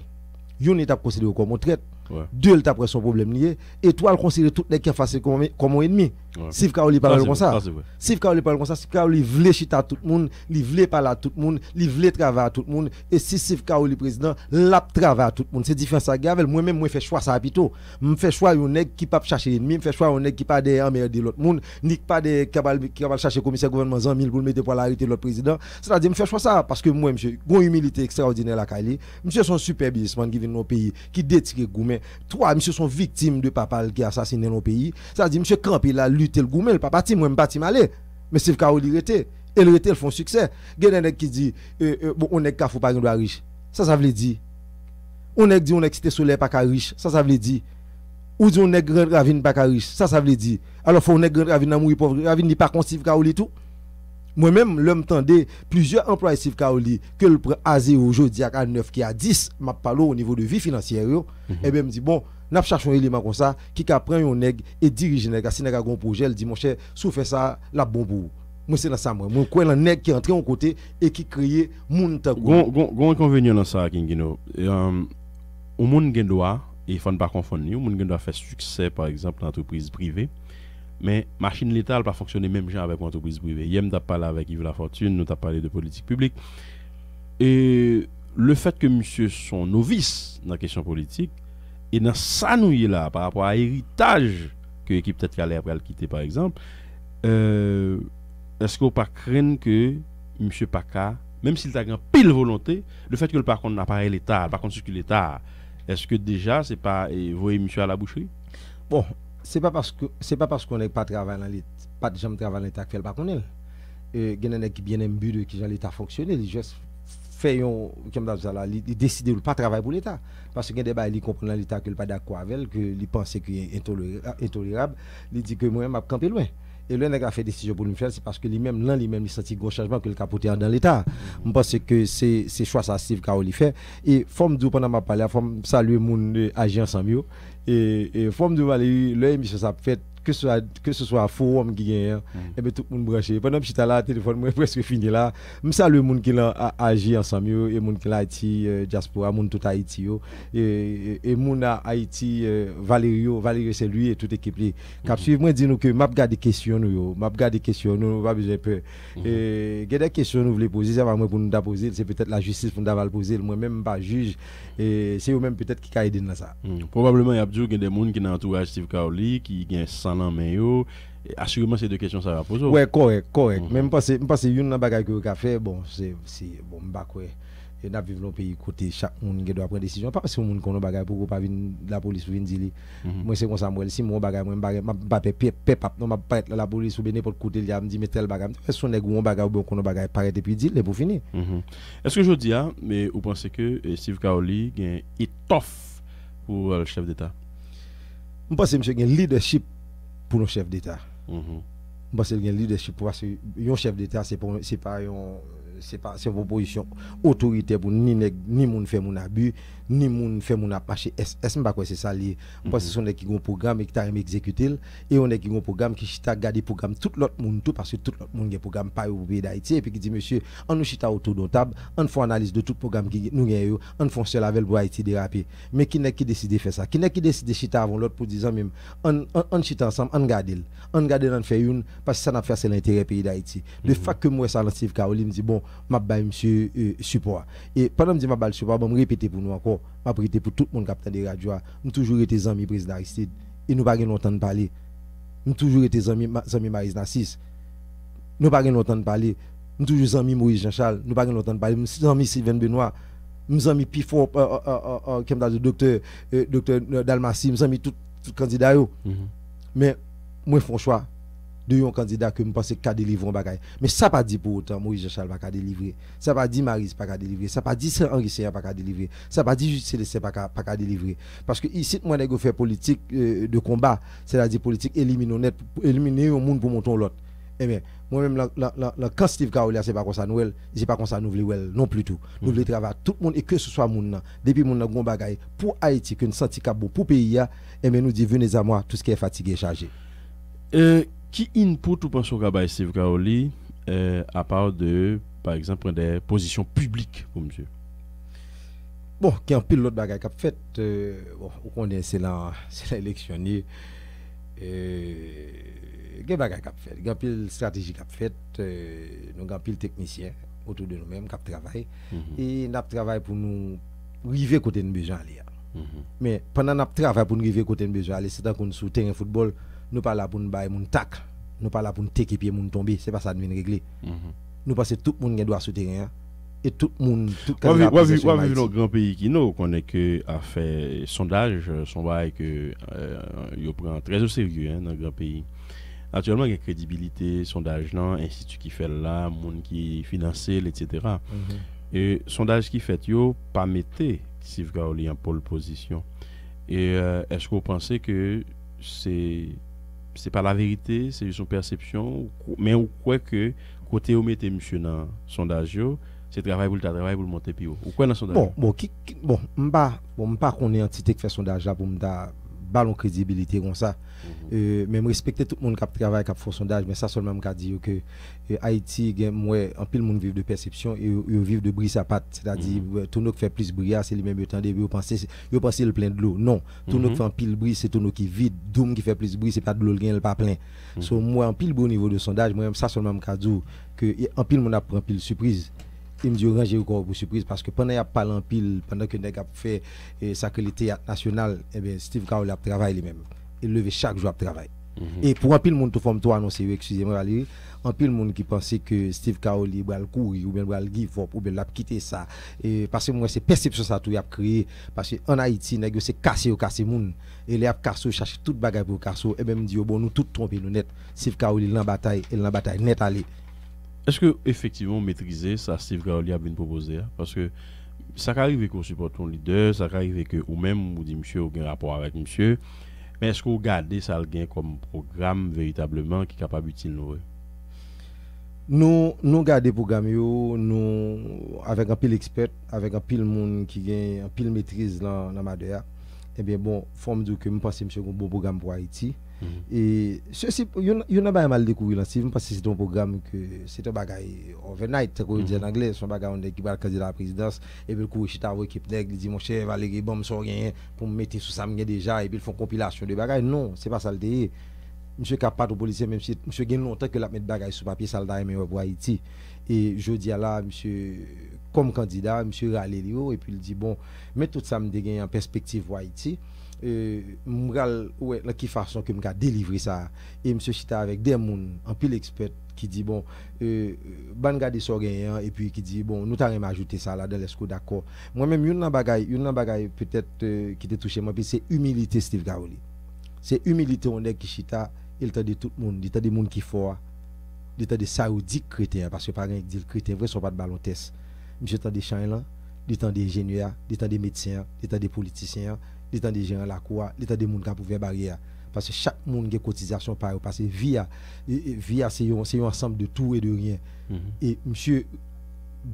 Yon est considéré comme traite. Ouais. Deux, il t'a son problème lié. Et toi, il considère tout les qui face comme comme ennemi. Ouais. Steve Kaoli Ça, parle c'est comme ça. ça, c'est vrai. Steve Kaoli parle comme ça, Steve Kaoli voulait chita tout le monde, il voulait parler à tout le monde, il voulait travailler à tout le monde. Et si Steve Kaoli président, l'a travaille à tout le monde. C'est différent ça. Moi-même, moi, je fais choix ça plutôt. Je fais choix un nèg qui pas chercher ennemi, je fais choix un nèg qui pas des emmerder l'autre monde, ni pas des qui va chercher commissaire gouvernement 100 000 pour le mettre pour l'arrêter l'autre président. C'est-à-dire, je fais choix ça parce que moi, monsieur, une humilité extraordinaire la Kali. Monsieur son super businessman qui vient dans nos pays, qui détire Goumen. Toi, monsieur sont victimes de papa qui a assassiné nos pays. C'est-à-dire, monsieur campé là, lutter le Goumen, le papa ti, moi, m'bati malé. Mais Steve Kaoli rete. Et le ils font succès. Il y a des qui dit, euh, euh, bon, on est kafou pas doit riche. Ça, ça veut dire. On est dit, on est cité soleil pas ka riche. Ça, ça veut dire. Ou dit, on est grand ravine pas ka riche. Ça, ça veut dire. Alors, faut on est grand ravine mourir pauvre. Ravine ni pas Steve Kaoli tout. Moi-même, l'homme tendait plusieurs employés Steve Kaoli que le prend à 0 aujourd'hui à 9 qui a 10, m'a parlé au niveau de vie financière. yo. Et bien, me dit, bon, n'a cherché un élément comme ça qui ka prend un nèg et dirige nèg. Si nèg a un projet, il dit, mon cher, sous fait ça, la bon pour vous. Moi, c'est dans ça, moi. Moi, quoi, un nèg qui est entré en côté et qui crée moun ta Gon inconvénient dans ça Kingino. Euh, au monde gen droit et il faut pas confondre au monde gen droit faire succès par exemple dans l'entreprise privée. Mais machine l'État n'a pas fonctionné même genre avec l'entreprise privée. Hier, t'a parlé avec Yves Lafortune, nous t'a parlé de politique publique. Et le fait que monsieur sont novice dans la question politique, et dans ça nous y est là, par rapport à l'héritage que l'équipe peut-être qu'elle après quitter par exemple, euh, est-ce qu'on pas craindre que monsieur Paka, même s'il a grand pile volonté, le fait que le par contre n'a pas l'État, par contre l'État, est-ce que déjà c'est pas voyez monsieur à la boucherie? Bon, c'est pas parce que c'est pas parce qu'on n'est pas travail dans l'État, pas de jamais travail dans l'État qu'elle pas connaît. Euh, gen un nèg qui bien aime but de qui l'État fonctionner, il juste fait yon, comme dans ça là, il décide de pas travailler pour l'État. Parce que des il comprend dans l'État que il pas d'accord avec elle, que il pense que est intolérable, il dit que moi-même, je campé loin. Et nègre a fait décision pour nous faire, c'est parce que lui-même, là, lui-même, il senti gros changement que le capoté dans l'État. Je pense que c'est choix ça Steve Kaoli fait. Et faut me dire pendant ma parole, faut saluer mon agent ensemble. Et, et faut me dire, le émission ça fait que ce soit que ce soit forum qui gagne mm. et bien tout le monde branché pendant que j'étais là téléphone moi presque fini là me salue monde qui a agi ensemble et monde qui là Haïti euh, diaspora monde tout Haïti et et monde à Haïti euh, Valério Valério c'est lui et toute équipe li cap mm-hmm. suivre moi dit nous que m'a regarder questions nous yo m'a regarder questions nous pas besoin peur mm-hmm. et il y a des questions nous voulons poser ça va moi pour nous poser c'est peut-être la justice pour nous poser moi même pas juge et c'est eux même peut-être qui a aidé dans ça mm. probablement il y a des gens qui dans entourage Steve Kaoli qui gagne nan men yo. Assurément, c'est deux questions ça va poser. Ouais, correct, correct. Même parce que parce que une bagaille que a fait, bon, c'est c'est bon, bah quoi. Et n'a vivre dans pays côté chaque monde qui doit prendre décision. Pas parce que monde connaît bagaille pour pas venir la police venir dire moi c'est comme ça moi si moi bagaille moi bagaille pas pep pap non pas être la police ou n'importe côté il me dit mais tel bagaille est-ce qu'on est gros bagaille ou qu'on bagaille paraît depuis dire pour finir. Est-ce que je dis mais vous pensez que Steve Kaoli gagne étoffe pour le chef d'état? Je pense que monsieur un leadership pour nos chefs d'État. -hmm. Parce que le leadership, parce que un chef d'État, ce n'est pas un c'est pas c'est une position autorité pour ni ni moun fait mon abus ni moun fait mon apaché est ce pas quoi c'est ça lié parce que ce sont des qui ont programme et qui t'a exécuter et on est qui ont programme qui chita garder programme tout l'autre monde tout parce que tout l'autre monde a programme pas au pays d'Haïti et puis qui dit monsieur on nous chita autour de table on fait analyse de tout programme qui nous gagne on fait seul avec pour Haïti déraper mais qui n'est qui décide faire ça qui n'est qui décide chita avant l'autre pour dire même on on chita ensemble on garde on garde on fait une parce que ça n'a fait c'est l'intérêt pays d'Haïti. Le fait que moi ça Steve Caroline dit bon m'a bail monsieur euh, support. Et pendant que je m'a support je répéter pour nous encore m'a prêté pour tout le monde capteur de radio. M'a toujours été ami président Aristide. Et nous pas longtemps de parler. Nous toujours été amis ami Maris Nassis nous pas longtemps de parler. Nous toujours ami Maurice Jean-Charles. Nous pas longtemps de parler. Nous ami Sylvain Benoît. Nous amis plus fort euh, euh, comme le docteur docteur Dalmassi nous amis tout candidat mm -hmm. mais moi font choix de yon candidat que je pense qu'à délivrer un bagage. Mais ça pas dit pour autant Moïse Jean-Charles pas délivrer. Ça pas dit Marise pas délivrer. Ça pas dit Henri Seyar pas délivrer. Ça pas dit Juste Célestin pas pas délivrer. Parce que ici moi nèg fait politique euh, de combat, c'est-à-dire politique éliminer net éliminer un monde pour monter l'autre. Eh bien, moi-même, la, la, la, quand Steve Kaolia, c'est pas comme ça, nous, c'est pas comme ça, nous voulons, non plus tout. Nous voulons travailler tout le monde, et que ce soit monde, depuis mon bon bagaille, pour Haïti, que nous senti pour pour pays, eh bien, nous dit, venez à moi, tout ce qui est fatigué, chargé. Euh, qui input ou pensez que Steve Kaoli euh, à part de, par exemple, des positions publiques pour monsieur? Bon, qui en pile l'autre bagaille qu'a fait, euh, bon, on connaît, c'est l'élection. Euh, quel bagaille qu'a fait, il y a pile stratégie qu'a fait, euh, nous avons pile technicien autour de nous-mêmes qui travaillé mm -hmm. et nous travaillé pour nous arriver côté de besoin -hmm. Mais pendant notre travail pour nous arriver côté de besoin aller, c'est qu'on sous terrain football nous pas là pour nous bailler mon tac nous pas là pour nous t'équiper mon tomber. C'est pas ça nous régler. Mm -hmm. nous que tout le monde doit sur terrain et tout le monde tout le monde vivre dans grand pays qui nous connaît que a fait sondage son bail que euh, prend très au sérieux hein, dans le grand pays. Actuellement il y a crédibilité sondage là institut qui fait là monde qui financé etc mm -hmm. et sondage qui fait yo pas mettre Steve Gaoli en pole position. Et euh, est-ce que vous pensez que c'est c'est pas la vérité, c'est son perception, mais on croit que côté où mettez monsieur dans sondage c'est travail pour le travail pour le monter plus haut. Ou quoi dans sondage Bon, bon, qui, bon, m'pa, bon, m'pa qu'on est entité qui fait sondage là pour m'da ballon crédibilité comme ça. Mm -hmm. euh, même respecter tout le monde qui travaille, qui fait sondage, mais ça seulement m'a dit que euh, Haïti, moi, en pile monde vivent de perception et ils vivent de bris à patte. C'est-à-dire, mm -hmm. tout le monde fait plus bruit, c'est les mêmes temps de vous pensez, vous pensez le plein de l'eau. Non, tout le monde -hmm. fait un pile bruit, c'est tout le monde qui vide. Doum qui fait plus bruit, c'est pas de l'eau, le pas plein. Mm -hmm. So, moi, en pile au niveau de sondage, moi, ça seulement m'a dit que en pile monde a pris pile surprise il me dit ranger encore pour surprise parce que pendant qu'il a parlé en pile pendant que nèg a fait eh, sa qualité nationale eh bien Steve Carroll a travaillé lui-même. Il levait chaque jour à travail. Mm -hmm. et pour un pile monde tout forme toi annoncer excusez-moi Valérie. Un pile monde qui pensait que Steve Carroll va le courir ou bien va le give up ou bien l'a quitter ça. Et parce que moi c'est perception ça tout a créé. Parce que en Haïti nèg c'est casser ou casser monde. Et les a cassé chercher toute bagarre pour casser et même dit bon nous tout tromper nous net Steve Carroll il en bataille il en bataille net aller Est-ce que effectivement maîtriser ça, Steve Kaoli a bien proposé hein? Parce que ça arrive qu'on supporte ton leader, ça arrive que ou même vous dit monsieur aucun rapport avec monsieur, mais est-ce que vous gardez ça comme programme véritablement qui est capable d'utiliser nous nous, nous gardons programme nous, avec un pile expert, avec un pile monde qui a un pile maîtrise dans, dans Madea. Eh bien, bon, forme de que je pense c'est un bon programme pour Haïti. Et ceci, il y a pas mal découvert là. parce que c'est un programme que c'est un bagage overnight, comme on dit en anglais, c'est un bagage qui va candidat à la présidence. Et puis, le coup, je suis avec l'équipe il dit, mon cher Valérie, bon, je rien pour me mettre sous ça, déjà, et puis ils font compilation de bagages. Non, c'est pas ça le délire. Monsieur capable de policier, même si monsieur gagne longtemps que la mettre bagage sur papier, ça le mais pour Haïti. Et je dis là, monsieur, comme candidat, monsieur Ralélio, et puis il dit, bon, mais tout ça me dégaine en perspective pour Haïti. Euh, m'gal ouais la qui façon que m'ga délivrer ça. Et monsieur chita avec des moun en pile expert qui dit bon euh, ban garder so et puis qui dit bon nous t'arrêter ajouter ça là dans l'esco d'accord. Moi même une bagaille une bagaille peut-être euh, qui t'a touché moi puis c'est humilité Steve Gaoli. C'est humilité on est qui chita il t'a dit tout le monde il t'a des monde qui fort il t'a des saoudiques chrétiens parce que par exemple dit chrétien vrai sont pas de ballon test monsieur t'a des là il t'a des ingénieurs il t'a des médecins il t'a des politiciens l'état des gens la cour, l'état des gens qui pouvoir barrière. Parce que chaque monde a une cotisation par parce que via, via c'est un, ensemble de tout et de rien. Mm -hmm. Et monsieur,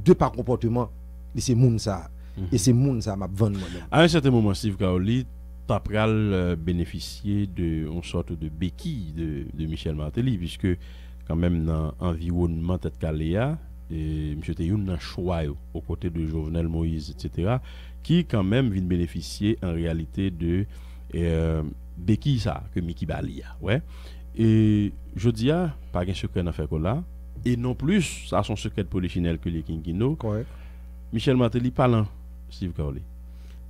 de par comportement, c'est monde ça. Mm -hmm. Et c'est monde ça m'a vendu À un certain moment, Steve Kaoli, tu as euh, bénéficié d'une sorte de béquille de, de Michel Martelly, puisque quand même dans l'environnement de Caléa, et M. Teyoun dans choix aux côtés de Jovenel Moïse, etc., qui quand même vient bénéficier en réalité de euh, ça que Miki Balia. Ouais. Et je dis, ah, pas un secret dans fait là. Et non plus, ça son secret polichinelle que les Kinkino. Correct. Michel Martelly parlant, Steve Carly.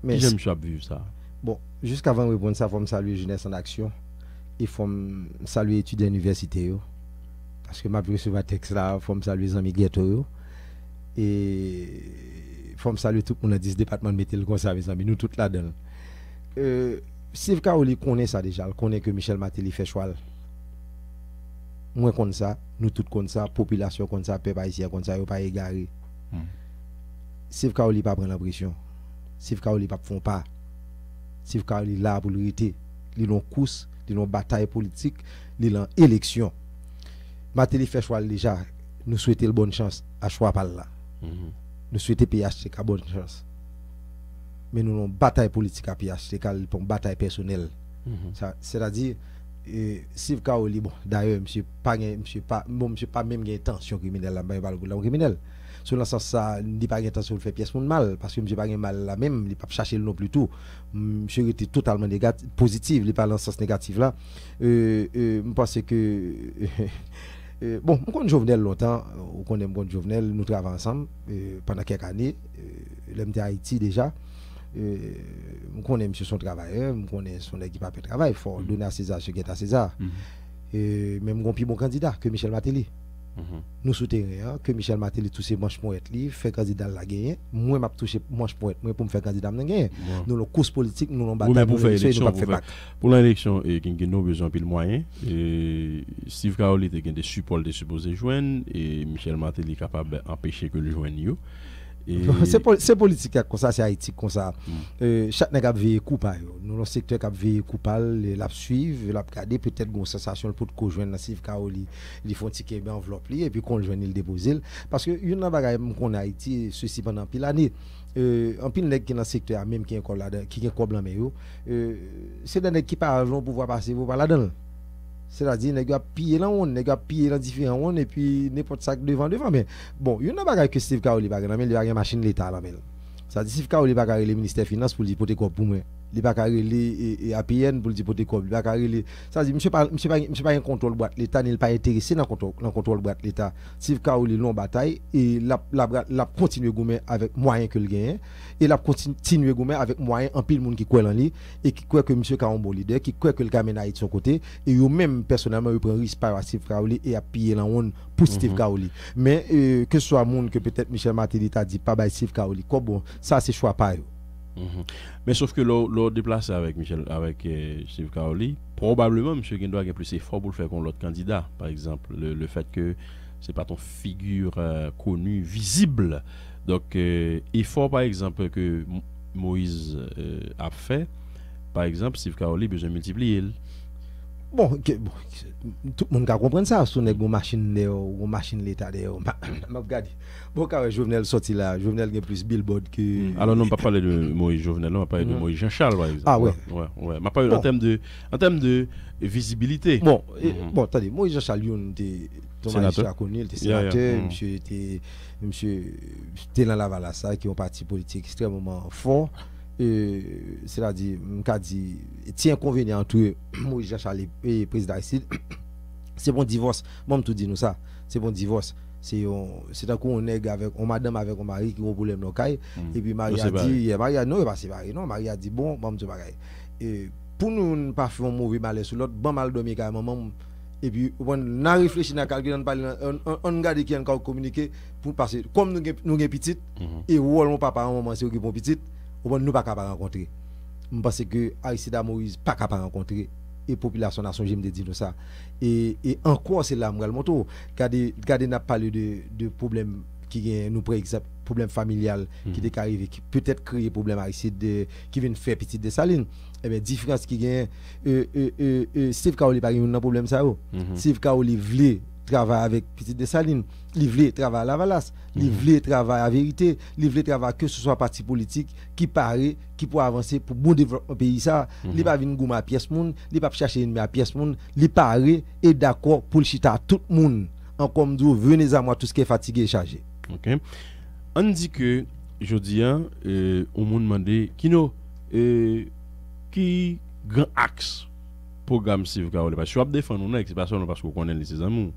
Mais j'aime ça vivre ça? Bon, jusqu'avant de répondre ça, il faut me saluer Jeunesse en Action. Il faut saluer étudiants universitaires parce que ma recevoir texte là, faut me saluer les amis ghetto. Et faut me saluer tout le monde dans département de métier comme ça, mes amis, nous tous là-dedans. Euh, Steve Kaoli connaît ça déjà, il connaît que Michel Matéli fait choix. Moi, comme ça, nous tous comme ça, population comme ça, peuple haïtien comme ça, il pas égaré. Mm. Steve Kaoli pas prendre la pression. Steve Kaoli pas font pas. Steve Kaoli là pour l'unité. Il une course, il a une bataille politique, il a une élection. Matéli fait choix déjà. Nous souhaitons une bonne chance à choix par là. Mhm. Nous souhaitons PHTK bonne chance. Mais nous avons une bataille politique à PHTK pour une bataille personnelle. Mhm. C'est-à-dire, euh, Steve Kaoli, bon, d'ailleurs, monsieur pas, monsieur pas, bon, monsieur pas même intention criminelle, là, pas le criminel. Sur le sens ça, ne dit pas intention de faire pièce pour mal, parce que monsieur pas mal là même, il pas chercher le non plus tout. Monsieur était totalement négatif, positif, il pas dans le sens négatif là. Euh, euh, je pense que Euh, bon, je connais Jovenel longtemps, on connaît bon Jovenel, nous travaillons ensemble euh, pendant quelques années. Euh, à Haïti déjà. Euh, je connais M. son travailleur, je connais son équipe de travail. Il faut mm-hmm. donner à César ce qui est à César. Mm -hmm. même un plus bon candidat que Michel Matéli. Mhm. Nous soutenons que Michel Matéli touche manche pour être libre, fait candidat la gagner. Moi, je touché manche pour être, moi, pour me faire candidat, la gagner. Nous, le course politique, nous, l'avons bataille pour faire l'élection. Pour l'élection, il nous besoin de moyens. Steve Kaoli a des supports de supposés joindre et Michel Matéli est capable d'empêcher que le joigne. Se politik ak konsa, se haitik konsa Chak nan kap veye koupa yo Nou nan sektor kap veye koupal Lap suiv, lap kade, petet goun sensasyon Pout konjwen nan sif ka ou li Li fon tike be envelop li, epi konjwen il depozil Paske yon nan bagay m kon Haiti Se si panan pil ane Anpil nek ki nan sektor a menm ki gen kob lan men yo Se den nek ki pa avlon pou vwa pase Vwa pa la den l C'est-à-dire, les gars pillé dans on, les gars pillé dans différents on, et puis n'importe ça devant, devant. Mais bon, il y a un bagage que Steve Kaoli bagage, non, il y a une machine l'État là. C'est-à-dire, Steve Kaoli bagage le ministère des Finances pour lui porter quoi pour moi. Il pas carré APN pour le dire il pas carré ça dit monsieur pas monsieur pas monsieur pas un contrôle boîte l'état n'est pas intéressé dans contrôle dans contrôle boîte l'état. Steve Kaoli long bataille et la la la continuer goumer avec moyen que le gagne et la continuer goumer avec moyen en pile monde qui croit en lui et qui croit que monsieur ka un bon leader qui croit que le caméra de son côté et eux même personnellement ils prend risque par Steve Kaoli et à piller la honte pour Steve mhm. Kaoli mais euh, que ce soit monde que peut-être Michel Martelly t'a dit pas by Steve Kaoli quoi bon ça c'est choix Mhm. Mais sauf que l'autre déplacé avec Michel, avec euh, Steve Kaoli, probablement M. Guindoa a plus effort pour le faire qu'on l'autre candidat. Par exemple, le, fait que c'est pas ton figure euh, connue, visible. Donc, euh, effort, par exemple, que Moïse euh, a fait, par exemple, Steve Kaoli besoin de multiplier. Bon, tout le monde peut comprendre ça. Si on a une machine, une machine l'État, m'a regardé. Bon, quand Jovenel sorti là, Jovenel a plus billboard que. Alors, non, on ne pas parler de Moïse Jovenel, on va parler de Moïse Jean-Charles, par exemple. Ah ouais. Ouais, ouais. M'a parlé en termes de, en termes de visibilité. Bon, bon, attendez, Moïse Jean-Charles, il était sénateur. Il était sénateur, monsieur était, monsieur, était dans la Valassa, qui est un parti politique extrêmement fort. C'est-à-dire, je dit, tiens inconvénient entre Moïse Jean-Charles et président ici, c'est bon divorce. Moi, je tout dit nous ça. C'est bon divorce. C'est un coup, on est avec un madame avec un mari qui a un problème dans le Et puis, Marie a dit, Marie a non, pas séparé. Non, Marie a dit, bon, bon, je Et pour nous ne pas faire un mauvais mal sur l'autre, bon mal dormir quand même. Et puis, on a réfléchi à calculer, on a regardé qui a communiqué pour passer. Comme nous sommes petites, et où on papa moment, c'est qui sont petites Ou bon, nous pas capable rencontrer. Je pense que Aristide Moïse pas capable rencontrer et population nation j'aime de dire ça et, et encore c'est là m'gal moto gardez gardez n'a parlé de de problèmes qui gagnent nous par exemple problème familial mm -hmm. qui est arrivé qui peut-être créer problème ici de qui vient faire petite dessaline et eh bien différence qui gagne euh euh euh, euh Steve Kaoli pas un problème ça mm -hmm. Steve Kaoli voulait travailler avec Petite Dessaline, il voulait travailler à la Valasse, il mhm. voulait travailler à vérité, il voulait travailler que ce soit parti politique qui paraît, qui peut avancer pour bon développement pays ça. Il mhm. pas venir à pièce monde, il pas chercher une à pièce monde, il paraît et d'accord pour le chita tout le monde. En comme dit venez à moi tout ce qui est fatigué et chargé. OK. On dit que je dis euh, on m'a demandé qui nous euh, qui grand axe programme Steve Kaole parce que je défendre nous c'est pas seulement parce qu'on connaît les amours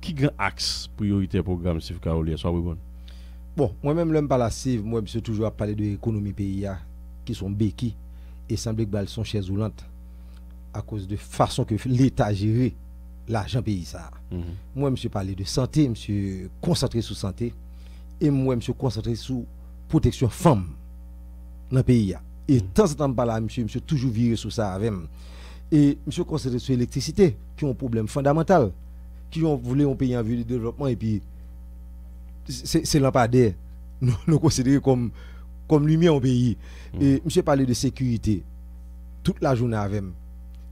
qui grand axe priorité programme Kaole soit bon. Bon moi-même l'homme pas la Steve moi je suis toujours à parler de l'économie pays qui sont béquilles et semble que sont chaises roulantes à cause de façon que l'État gère l'argent pays ça mhm. moi je suis parlé de santé je suis concentré sur santé et moi je suis concentré sur protection femme dans le pays et de temps en temps par là monsieur monsieur toujours viré sur ça avec et monsieur concentré sur l'électricité qui ont un problème fondamental qui ont voulu un pays en vue de développement et puis c'est lampadaire. Nous, nous considérons comme, comme lumière au pays. Mm. Et monsieur parlait de sécurité toute la journée avec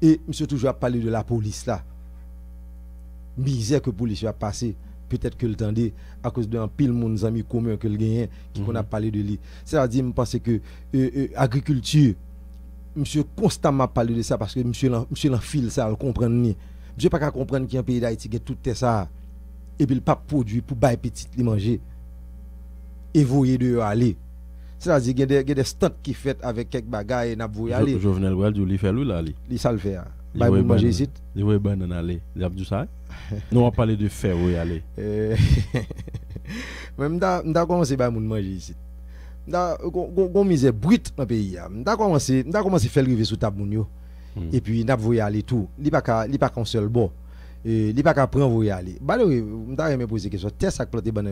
Et monsieur toujours parlé de la police là. Misère que la police a passé. Peut-être que le temps à cause d'un pile mon amis commun que le gagne qui qu'on a mm-hmm. parlé de lui. C'est-à-dire, je pense que euh, euh, agriculture, monsieur constamment parlé de ça parce que monsieur monsieur l'enfile ça, le comprend Dieu pas qu'à comprendre qu'il y a un pays d'Haïti qui a tout ça et puis il pas produit pour bailler petit les manger. Et voyer de aller. C'est-à-dire qu'il y a des stunts qui fait avec quelques bagages et n'a voyer aller. Jovenel Waldo il fait lui là aller. Il ça le faire. Bail pour manger ici. Il voyer banane aller. Il a dit ça. Non on parler de faire voyer aller. Même da da commencer bail moun manger ici. Da gon misère brute dans pays là. Da commencer da commencer faire river sous table moun yo. Hmm. Et puis n'a voyer aller tout. Li pas li pas qu'un seul bon. Et li pas qu'à prendre voyer aller. Bah oui, m'da me poser question. T'es ça planter ban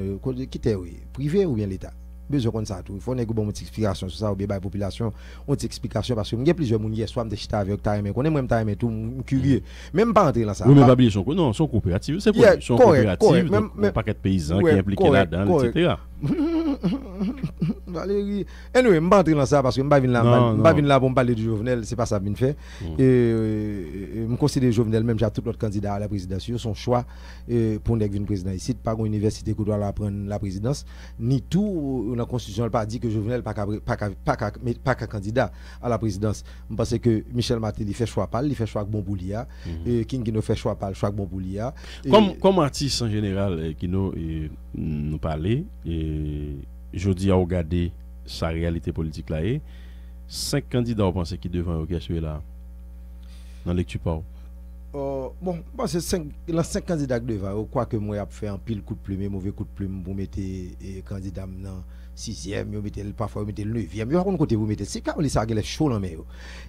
qui t'es oui, privé ou bien l'état besoin comme ça tout il faut une bonne explication sur ça ou bien la population une explication parce que il y a plusieurs monde hier soir me chita avec ta mais connais même ta mais tout curieux même pas entrer dans ça oui mais pas oublier non son coopérative c'est pour son coopérative un paquet de paysans qui impliqués là-dedans etc Valérie. Anyway, je ne vais pas entrer dans ça parce que je ne vais pas venir là pour parler du Jovenel, ce n'est pas ça que je fais. Et je considère Jovenel, même j'ai tout l'autre candidat à la présidence, son choix pour être président ici, pas une université qui doit prendre la présidence, ni tout, la constitution pas dit que Jovenel n'est pas qu'un candidat à la présidence. Je pense que Michel Matel, il fait choix pas, il fait choix bon pour l'IA, mm-hmm. King qui fait choix pas, choix bon pour l'IA. Comme artiste en général, qui nous, nous parlait, et jodi a ou gade sa realite politik la e, 5 kandida ou panse ki devan ou kèche la nan lek tu pa ou? Uh, bon, bon se 5, lan 5 kandida ki devan ou, kwa ke mwen ap fè an pil kout plume, mouve kout plume, mou mette kandida mnen sixième, vous mettez, parfois vous mettez le neuvième, vous racontez côté vous mettez, c'est quand ça les chaud dans mer.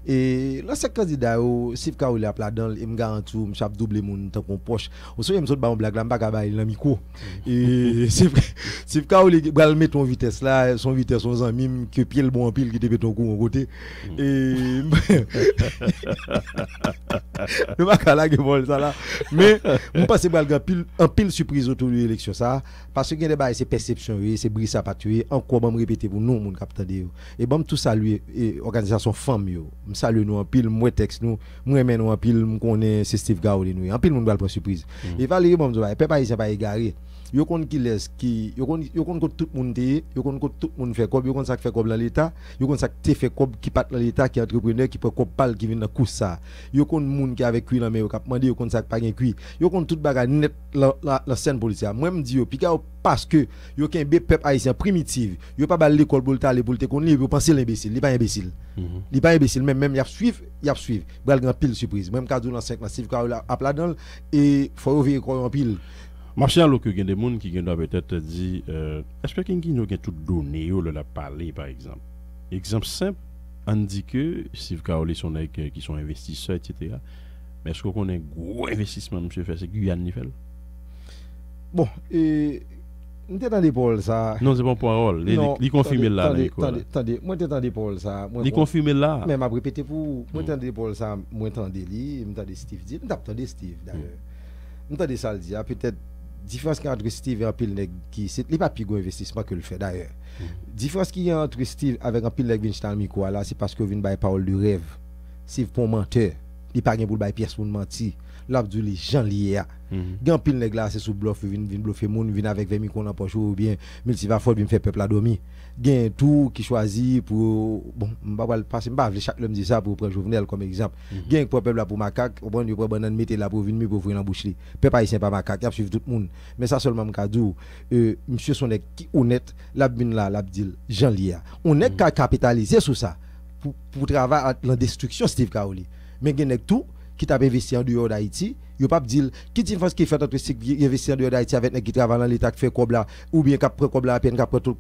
Et là, c'est candidat, c'est quand vous l'appelez dans, il me garantit, je vais double mon temps qu'on poche. Au soir, il me saute pas en blague, là, je vais dans le micro. Mm. Et c'est quand vous le mettez en vitesse là, son vitesse, son ami, que pied le bon en pile qui te met ton coup en côté. Mm. Et. Je vais pas là, bon, ça là. Mais, je pense que c'est en pile surprise autour de l'élection ça, parce que des c'est perception, c'est brise à pas tuer. Encore bon répéter pour nous mon capteur et bon tout saluer organisation femme yo. Me salue nous en pile moi texte nous moi mais nous en pile me connais c'est Steve Gaudi nous en pile mon va surprise. Mm. Et Valérie bon peuple haïtien pas égaré yo kon qui laisse qui yo kon yo kon tout monde te yo kon tout monde fait comme yo kon ça fait comme dans l'état yo kon ça te fait comme qui part dans l'état qui entrepreneur qui prend comme pal qui vient dans course ça yo kon monde qui avec cuit dans mais yo cap demander yo kon ça pas gain cuit yo kon tout bagage net la, la, la scène policière. Moi me dit yo pika parce que yo ken be peuple haïtien primitive yo pas bal l'école pour aller pour te li yo penser l'imbécile li pas imbécile. Pas imbécile même même y a suivre y a suivre bral grand pile surprise. Même cadre dans 5 massif ka a pla et faut ouvrir en pile Mapsi an lo ke gen de moun ki gen do a betet di, euh, espe ken ki nou gen tout donè yo lè la pale par exemple. Eksemp semp, an di ke, Steve Kaole son ek euh, ki son investisseur etc. Men esko konen gwo investissement msè fè, se Guyane ni fèl? Bon, e, mwen te tan de Paul sa. Non, se pon parol, li konfime la nan eko la. Tande, mwen te tan de Paul sa. Li konfime la. Men mwen aprepete pou, mwen tan de Paul sa, mwen tan de li, mwen tan de Steve di, mwen tap tan de Steve d'ailleurs. Mwen tan de Saldia, petèt, différence qu'il y a entre Steve et un pile qui c'est pas plus gros investissement que le fait d'ailleurs. Mm Différence qu'il y a entre Steve avec un pile qui vient micro là, c'est parce que vient bailler parole de rêve. Steve pour menteur, il pas gain pour bailler pièce pour mentir. Les gens liés. Gan pile nèg là c'est sous bluff vinn vinn bluffer moun vinn avec 20 micro dans poche ou bien multivafort vinn faire peuple à dormir. Gen tout qui choisi pour bon pas passer m'pa chaque l'homme dit ça pour prendre Jovenel comme exemple. Gen pour peuple là pour macaque, au bon yo prend banane mettre là pour venir pour ouvrir dans bouche. Peuple haïtien pas macaque, suivre tout le monde. Mais ça seulement dou euh monsieur son qui honnête, la bin là, la dit Jean Lia. On est qu'à capitaliser sur ça pour pour travailler la destruction Steve Kaoli. Mais gen tout qui t'a investi en dehors d'Haïti, yo pas dire qui différence qui fait entre investi en dehors d'Haïti avec qui travaille dans l'état qui fait là ou bien qui prend là à peine qui prend tout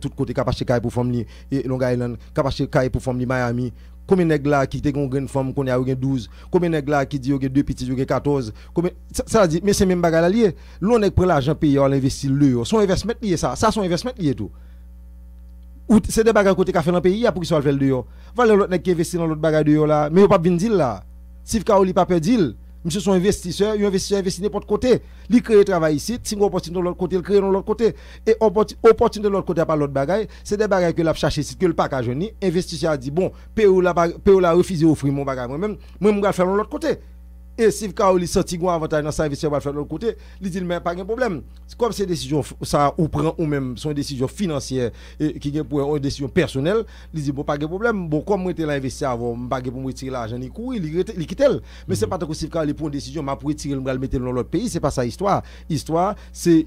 tout côté qui acheter pour femme et Long Island qui acheter pour femme Miami. Combien nèg là qui te gon grande femme qu'on a 12 combien nèg là qui dit yo deux petits yo 14 combien ça dit mais c'est même bagarre lié. L'on nèg prend l'argent payé on investit le son investissement lié ça. Ça son investissement lié tout. Ou c'est des bagages côté qu'a fait dans le pays pour qu'ils soit faire dehors voilà l'autre nèg qui investit dans l'autre bagage dehors là. Mais pas venir là. Steve Kaoli pas perdre Monsieur son investisseur, il investit investit n'importe côté. Il crée travail ici, si on opportunité de l'autre côté, il crée de l'autre côté. Et opportunité de l'autre côté par l'autre bagaille, c'est des bagailles que l'a cherché ici que le pas qu'à Investisseur a dit bon, PO l'a refusé offrir mon bagage moi même, moi je vais faire de l'autre côté. Et si Kaoli senti un avantage dans sa vie, va faire de l'autre côté, il dit mais pas de problème. Comme c'est décision ça ou prend ou même son décision financière et qui est pour une décision personnelle, il dit bon pas de problème. Bon comme moi était là investi avant, pas pour me retirer l'argent ni courir, il quitte Mais c'est mhm. pas que si Kaoli prend une décision, m'a pour retirer le mettre dans l'autre pays, c'est pas ça histoire. Histoire c'est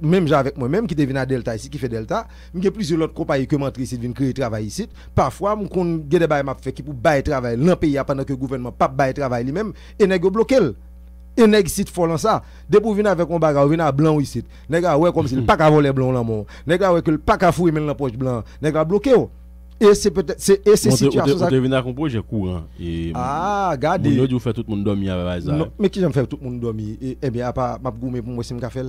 même j'ai avec moi-même qui devient à Delta ici qui fait Delta, il y a plusieurs autres compagnies qui montrent ici viennent créer travail ici. Parfois, on connaît des bail fait qui pour bailler travail dans le pays pendant que le gouvernement pas bailler travail lui-même et nèg bloqué et nèg sit fort ça depuis venir avec un bagage venir à blanc ici nèg ouais comme si pas qu'à voler blanc là mon nèg ouais que pas qu'à fouiller dans la poche blanc. Nèg bloqué et c'est peut-être c'est et c'est situation ça on avec un projet courant. Et ah regardez. Nous dit faire tout le monde dormir avec ça. Non mais qui j'aime faire tout le monde dormir? Et eh bien à part m'a goumé pour moi c'est me faire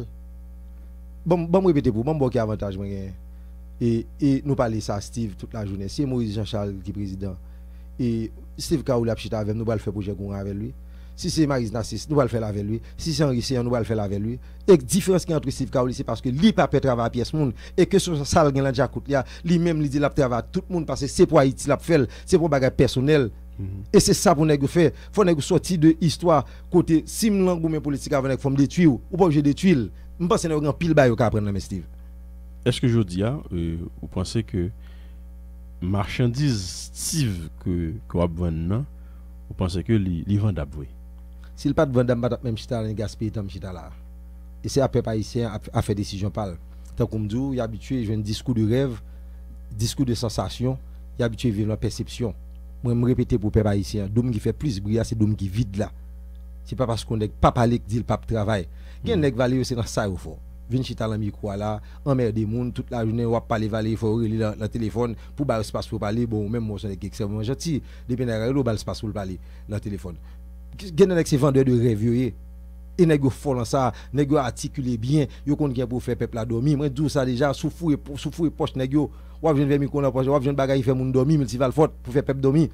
bon bon répéter pour bon bon qui avantage moi et et nous parler ça Steve toute la journée. C'est Moïse Jean-Charles qui président. Et Steve Kaoul a chita avec nous va le faire projet courant avec lui si c'est Maris Nassis, nous allons le faire avec lui. Si c'est Henri Seyan, nous allons le faire avec lui. Et la différence qui entre Steve Kaoli, c'est parce que lui pas travailler à pièce monde et que ce ça il a coûte lui même lui dit la travail tout le monde parce que c'est pour Haïti l'a fait, c'est pour bagage personnel. Mhm. Et c'est ça pour nous faire. Faut nous sortir de histoire côté si l'engouement politique avec faut me détruire ou pas obligé détruire. Je pense que nous avons pile bail au prendre Steve. Est-ce que je dis euh, vous pensez que marchandise Steve que que vous pensez que les vend d'abord? S'il pas de vendre même chita dans gaspiller tam chita là. Et c'est après haïtien a, fait décision parle. Tant comme dit, il habitué je un discours de rêve, discours de sensation, il habitué vivre la perception. Moi me répéter pour peuple haïtien, dôme qui fait plus bruit c'est dôme qui vide là. C'est pas parce qu'on n'est pas parler que dit le pape travail. Gen nek valé c'est dans ça au fond. Vin chita dans micro là, emmerder des monde toute la journée ou parler valer il faut relire le téléphone pour ba espace pour parler bon même moi c'est extrêmement gentil depuis n'a pas espace pour parler dans téléphone gen avec ces vendeurs de rêve et nèg yo fort ça nèg yo articuler bien yo kon gen pour faire peuple dormir dis ça déjà sous fou sous fou poche nèg yo ou vient vers mi kon poche ou vient bagay faire moun dormir pour faire peuple dormir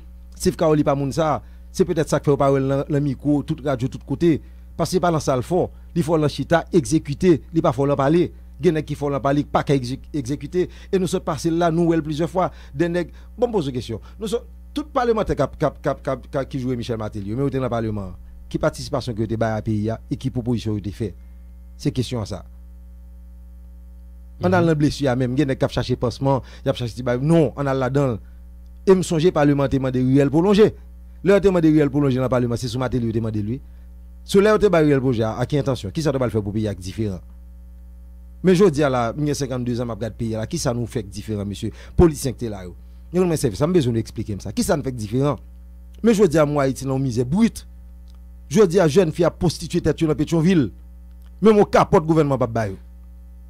pas moun ça c'est peut-être ça que fait dans le micro, toute radio, tout côté. Parce que pas salle fort. Il faut l'enchita exécuter, il pas faut parler. A qui l'en parler, pas exécuter. Et nous sommes passés là, nous, plusieurs fois. Des nègres. Bon, pose question. Nous sommes tout parlementaire qui joue Michel Matélieu, mais au dans le parlement, qui participation que tu à pays et qui proposition tu fait. C'est question à ça. On a mhm. le blessure même, il y a qui cherché pansement, il a cherché non, on a là-dedans. Et me songer parlementaire de Ruel prolongé. Le demande de Ruel prolongé dans le parlement, c'est sous Matélieu demande lui. Sur l'air de Ruel prolongé, à qui intention? Qui ça doit le faire pour pays différent? Mais je dis là, il y a 52 ans, je regarde pays là, qui ça nous fait différent, monsieur? Politicien qui est là. Mwen servis, sa m bezon explike m sa. Ki sa n fek diferent? Men jwè di a mwa iti nan mize brut. Jwè di a jen fi a postituye tet yon apet yon vil. Men mwen kapot gouvenman bab bayo.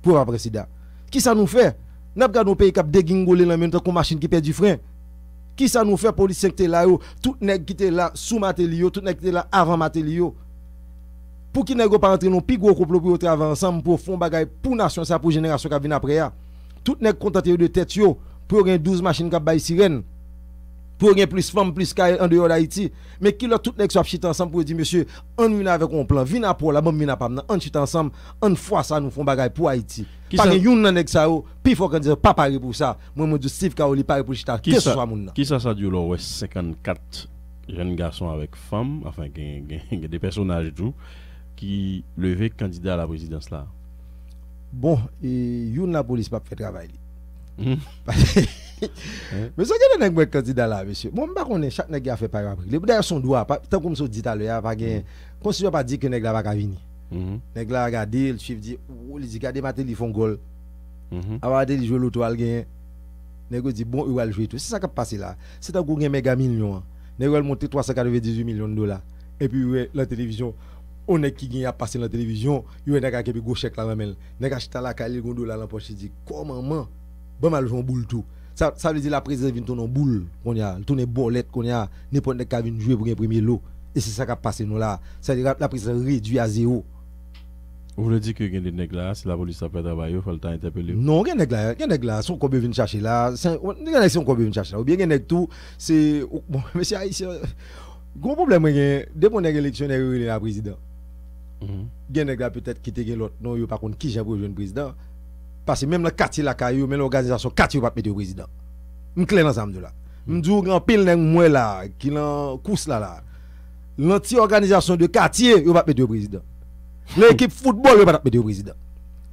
Pou apresida. Ki sa nou fe? Nap gade nou peyi kap degingole lan men tan kon machin ki pe di fren. Ki sa nou fe polisyen ki te la yo? Tout neg ki te la sou mater li yo, tout neg ki te la avan mater li yo. Pou ki neg yo pa rentre nou pi gwo kouplo pou yo tre avan ansam pou fon bagay pou nasyon sa pou jenerasyon ka vin apre ya? Tout kontate yo de yo. Pour gagner 12 machines qui bail sirène. Pour gagner plus femmes plus qu'à en dehors d'Haïti. Mais qui leur tout nèg soit chita ensemble pour dire monsieur on vient avec un plan. Vient pour la bon vient pas on chita ensemble on fois ça nous font bagaille pour Haïti. Pas que yon nan ça puis faut qu'on dise pas parler pour ça. Moi moi dis Steve Kaoli parler pour chita. Qui soit moun qui ça ça dit là 54 jeunes garçons avec femmes enfin des personnages qui levé candidat à la présidence là. Bon et yon la police pas fait travail Hmm. Mè so genè nèk mwen kandida la, mèsyè. Mwen mba konen chak nèk ya fè par apri. Lè pou dè yon son dwa, tan koum sou dit alè ya, pa gen, hmm. konsidyon pa di ke nèk la baka vini. Hmm. Nèk la gade, l chif di, ou li di gade matè li fon gol. Awa gade li jwe loto al gen, nèk yo di bon ou al jwe tout. Se sa kap pase la, se tan koum gen mega milyon, nèk yo al monte 398 milyon dola. E pi wè la televizyon, ou nèk ki gen ya pase la televizyon, yo nèk a kepi go chèk la ramel. Nèk a chita la kalil gondo la lan poche, di, koman man? Bon mal jouer boule tout. Ça ça veut dire la présidence vient tourner boule qu'on y a. Tourner bolette qu'on y a. N'importe qui vient jouer pour un premier lot. Et c'est ça qui a passé nous là. Ça veut dire la présidence réduit à zéro. Vous voulez dire que a des nègres là, si la police a pas travaillé, il faut le temps interpeller. Non, il y a des nègres là, a des nègres là, son combien viennent chercher là, a des sont combien viennent chercher là, ou bien a des tout, c'est, bon, monsieur Haïtien, gros problème, a des bons nègres électionnaires, il y a président. Il y a des nègres là peut-être qui te l'autre, non, il par contre qui j'ai pour jeune président. Parce que même le quartier la caillou, même l'organisation quartier va mettre le président. Je clair dans ça là. Je dis grand pile nèg moi là qui en course là là. L'anti organisation de quartier, il va mettre le président. L'équipe football il va mettre le président.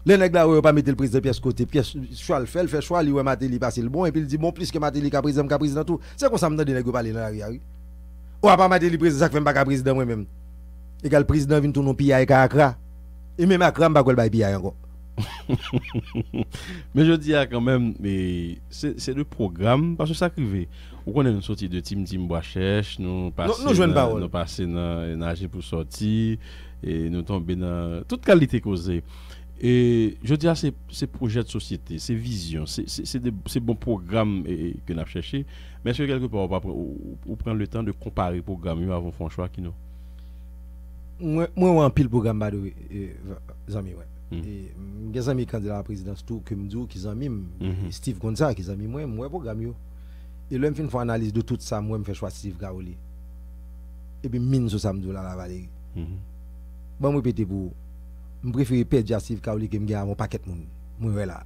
Les nèg là il va mettre le président pièce côté pièce choix le fait, le fait choix lui ouais Matéli passer le bon et puis il dit bon plus que Matéli ka président ka président tout. C'est comme ça me donne nèg parler dans la rue. Ou pas Matéli président ça fait pas président moi même. Égal président vient tourner pilla et Accra. Et même Accra quoi le pilla encore. mais je dis quand même, mais c'est le programme, parce que ça arrive. On connaît une sortie de Team Team Bois-Cherche, nous passons nous passer dans pour sortir, et nous tomber dans toute qualité causée. Et je dis à ces, ces, projets de société, ces visions, ces bons programmes que nous avons cherché, mais est-ce que quelque part, on, prend le temps de comparer les programmes avant de faire un choix qui nous Moi, moi, un pile programme, de amis, ouais. Gen zami kandida la prezidans tou ke mdou ki zami m, Steve Gonza ki zami mwen, mwen pou gam yo. E lèm fin fwa analize de tout sa mwen m fè chwa Steve Gaoli. E pi min sou sa mdou la la valeri. Mwen mwen pete pou, m preferi pet ja Steve Gaoli ke m gen a mwen paket moun, mwen wè la.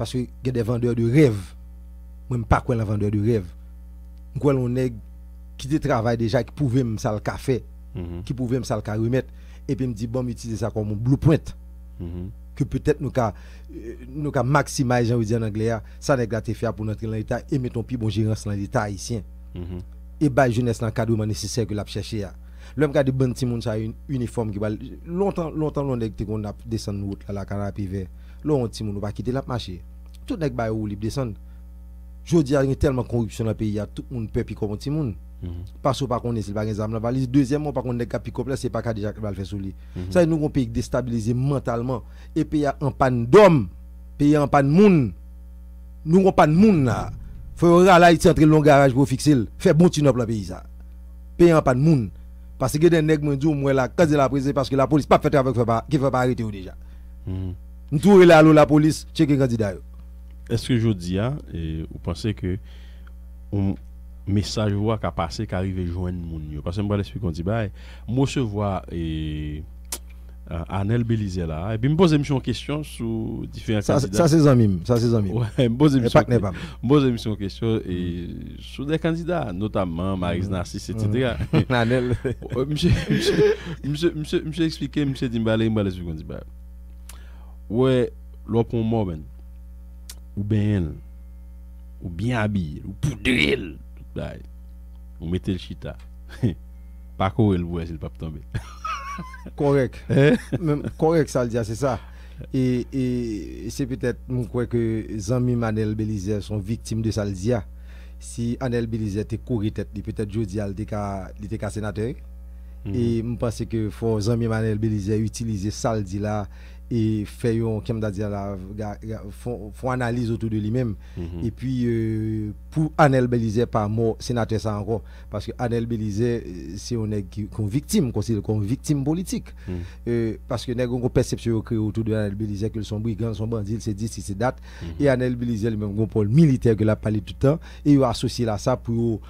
Paske gen de vendeur de rev, mwen m pa kwen la vendeur de rev. Mwen kwen loun neg ki te travay deja ki pouve m sal ka fè, ki pouve m sal ka remet. Et puis me dit bon utiliser ça comme un blueprint mm que peut-être nous ca nous ca maximiser en anglais ça n'est gâté faire pour notre l'état et mettons plus bon gérance dans l'état haïtien. Mm et bah jeunesse dans cadre nécessaire que l'a chercher l'homme a de bon petit monde ça une uniforme qui va longtemps longtemps long que qu'on a descendre route là la canapé vert long petit monde va quitter la marché. Tout ba ou libre descendre je dis il y a tellement corruption dans le pays tout le monde peut puis comme petit monde parce que par contre c'est pas un la valise deuxièmement par contre des pick là c'est pas déjà va le faire lui. Mhm. ça nous un pays déstabilisé mentalement. Et pays en panne d'homme pays en panne monde nous en panne monde là. Faut là ici entrer long garage pour fixer faire bon tune le pays ça. Pays en panne monde parce que des nèg moi dit moi quand la prise parce que la police pas fait avec qui fait pas arrêter déjà. Nous tout là la police checker candidat est-ce que je dis hein, vous pensez que on message voix qui a passé qui arrive joindre moun yo parce que moi l'explique on dit bah moi je et euh, Anel Belize là. Et puis me poser une question sur différents ça, candidats. ça c'est amis ça c'est amis ouais me poser une question et sur des candidats notamment Maris Narcisse etc Anel. Monsieur monsieur monsieur monsieur expliquer monsieur dit bah moi l'explique on dit bah ouais ben ou bien ou bien habillé ou poudré ou mettez le chita pas quoi le s'il pas tomber correct. correct, ça le c'est ça. Et, et c'est peut-être, je crois que Zami Manel Belize sont victimes de le dit. Si Anel Belize était couru tête, peut-être jeudi, il était sénateur. Mm -hmm. Et je pense que faut Zami Manel Belize utiliser dit là et fait un la font, font analyse autour de lui-même mm -hmm. et puis euh, pour Anel Belize pas mort sénateur ça encore parce que Anel Belize c'est on est qu'on victime considéré comme victime politique mm -hmm. euh, parce que nèg une perception créée autour de Anel Belize que son brigand son bandit c'est dit c'est date mm -hmm. et Anel Belize lui-même un pôle militaire que l'a parlé tout le temps et il a associé là ça pour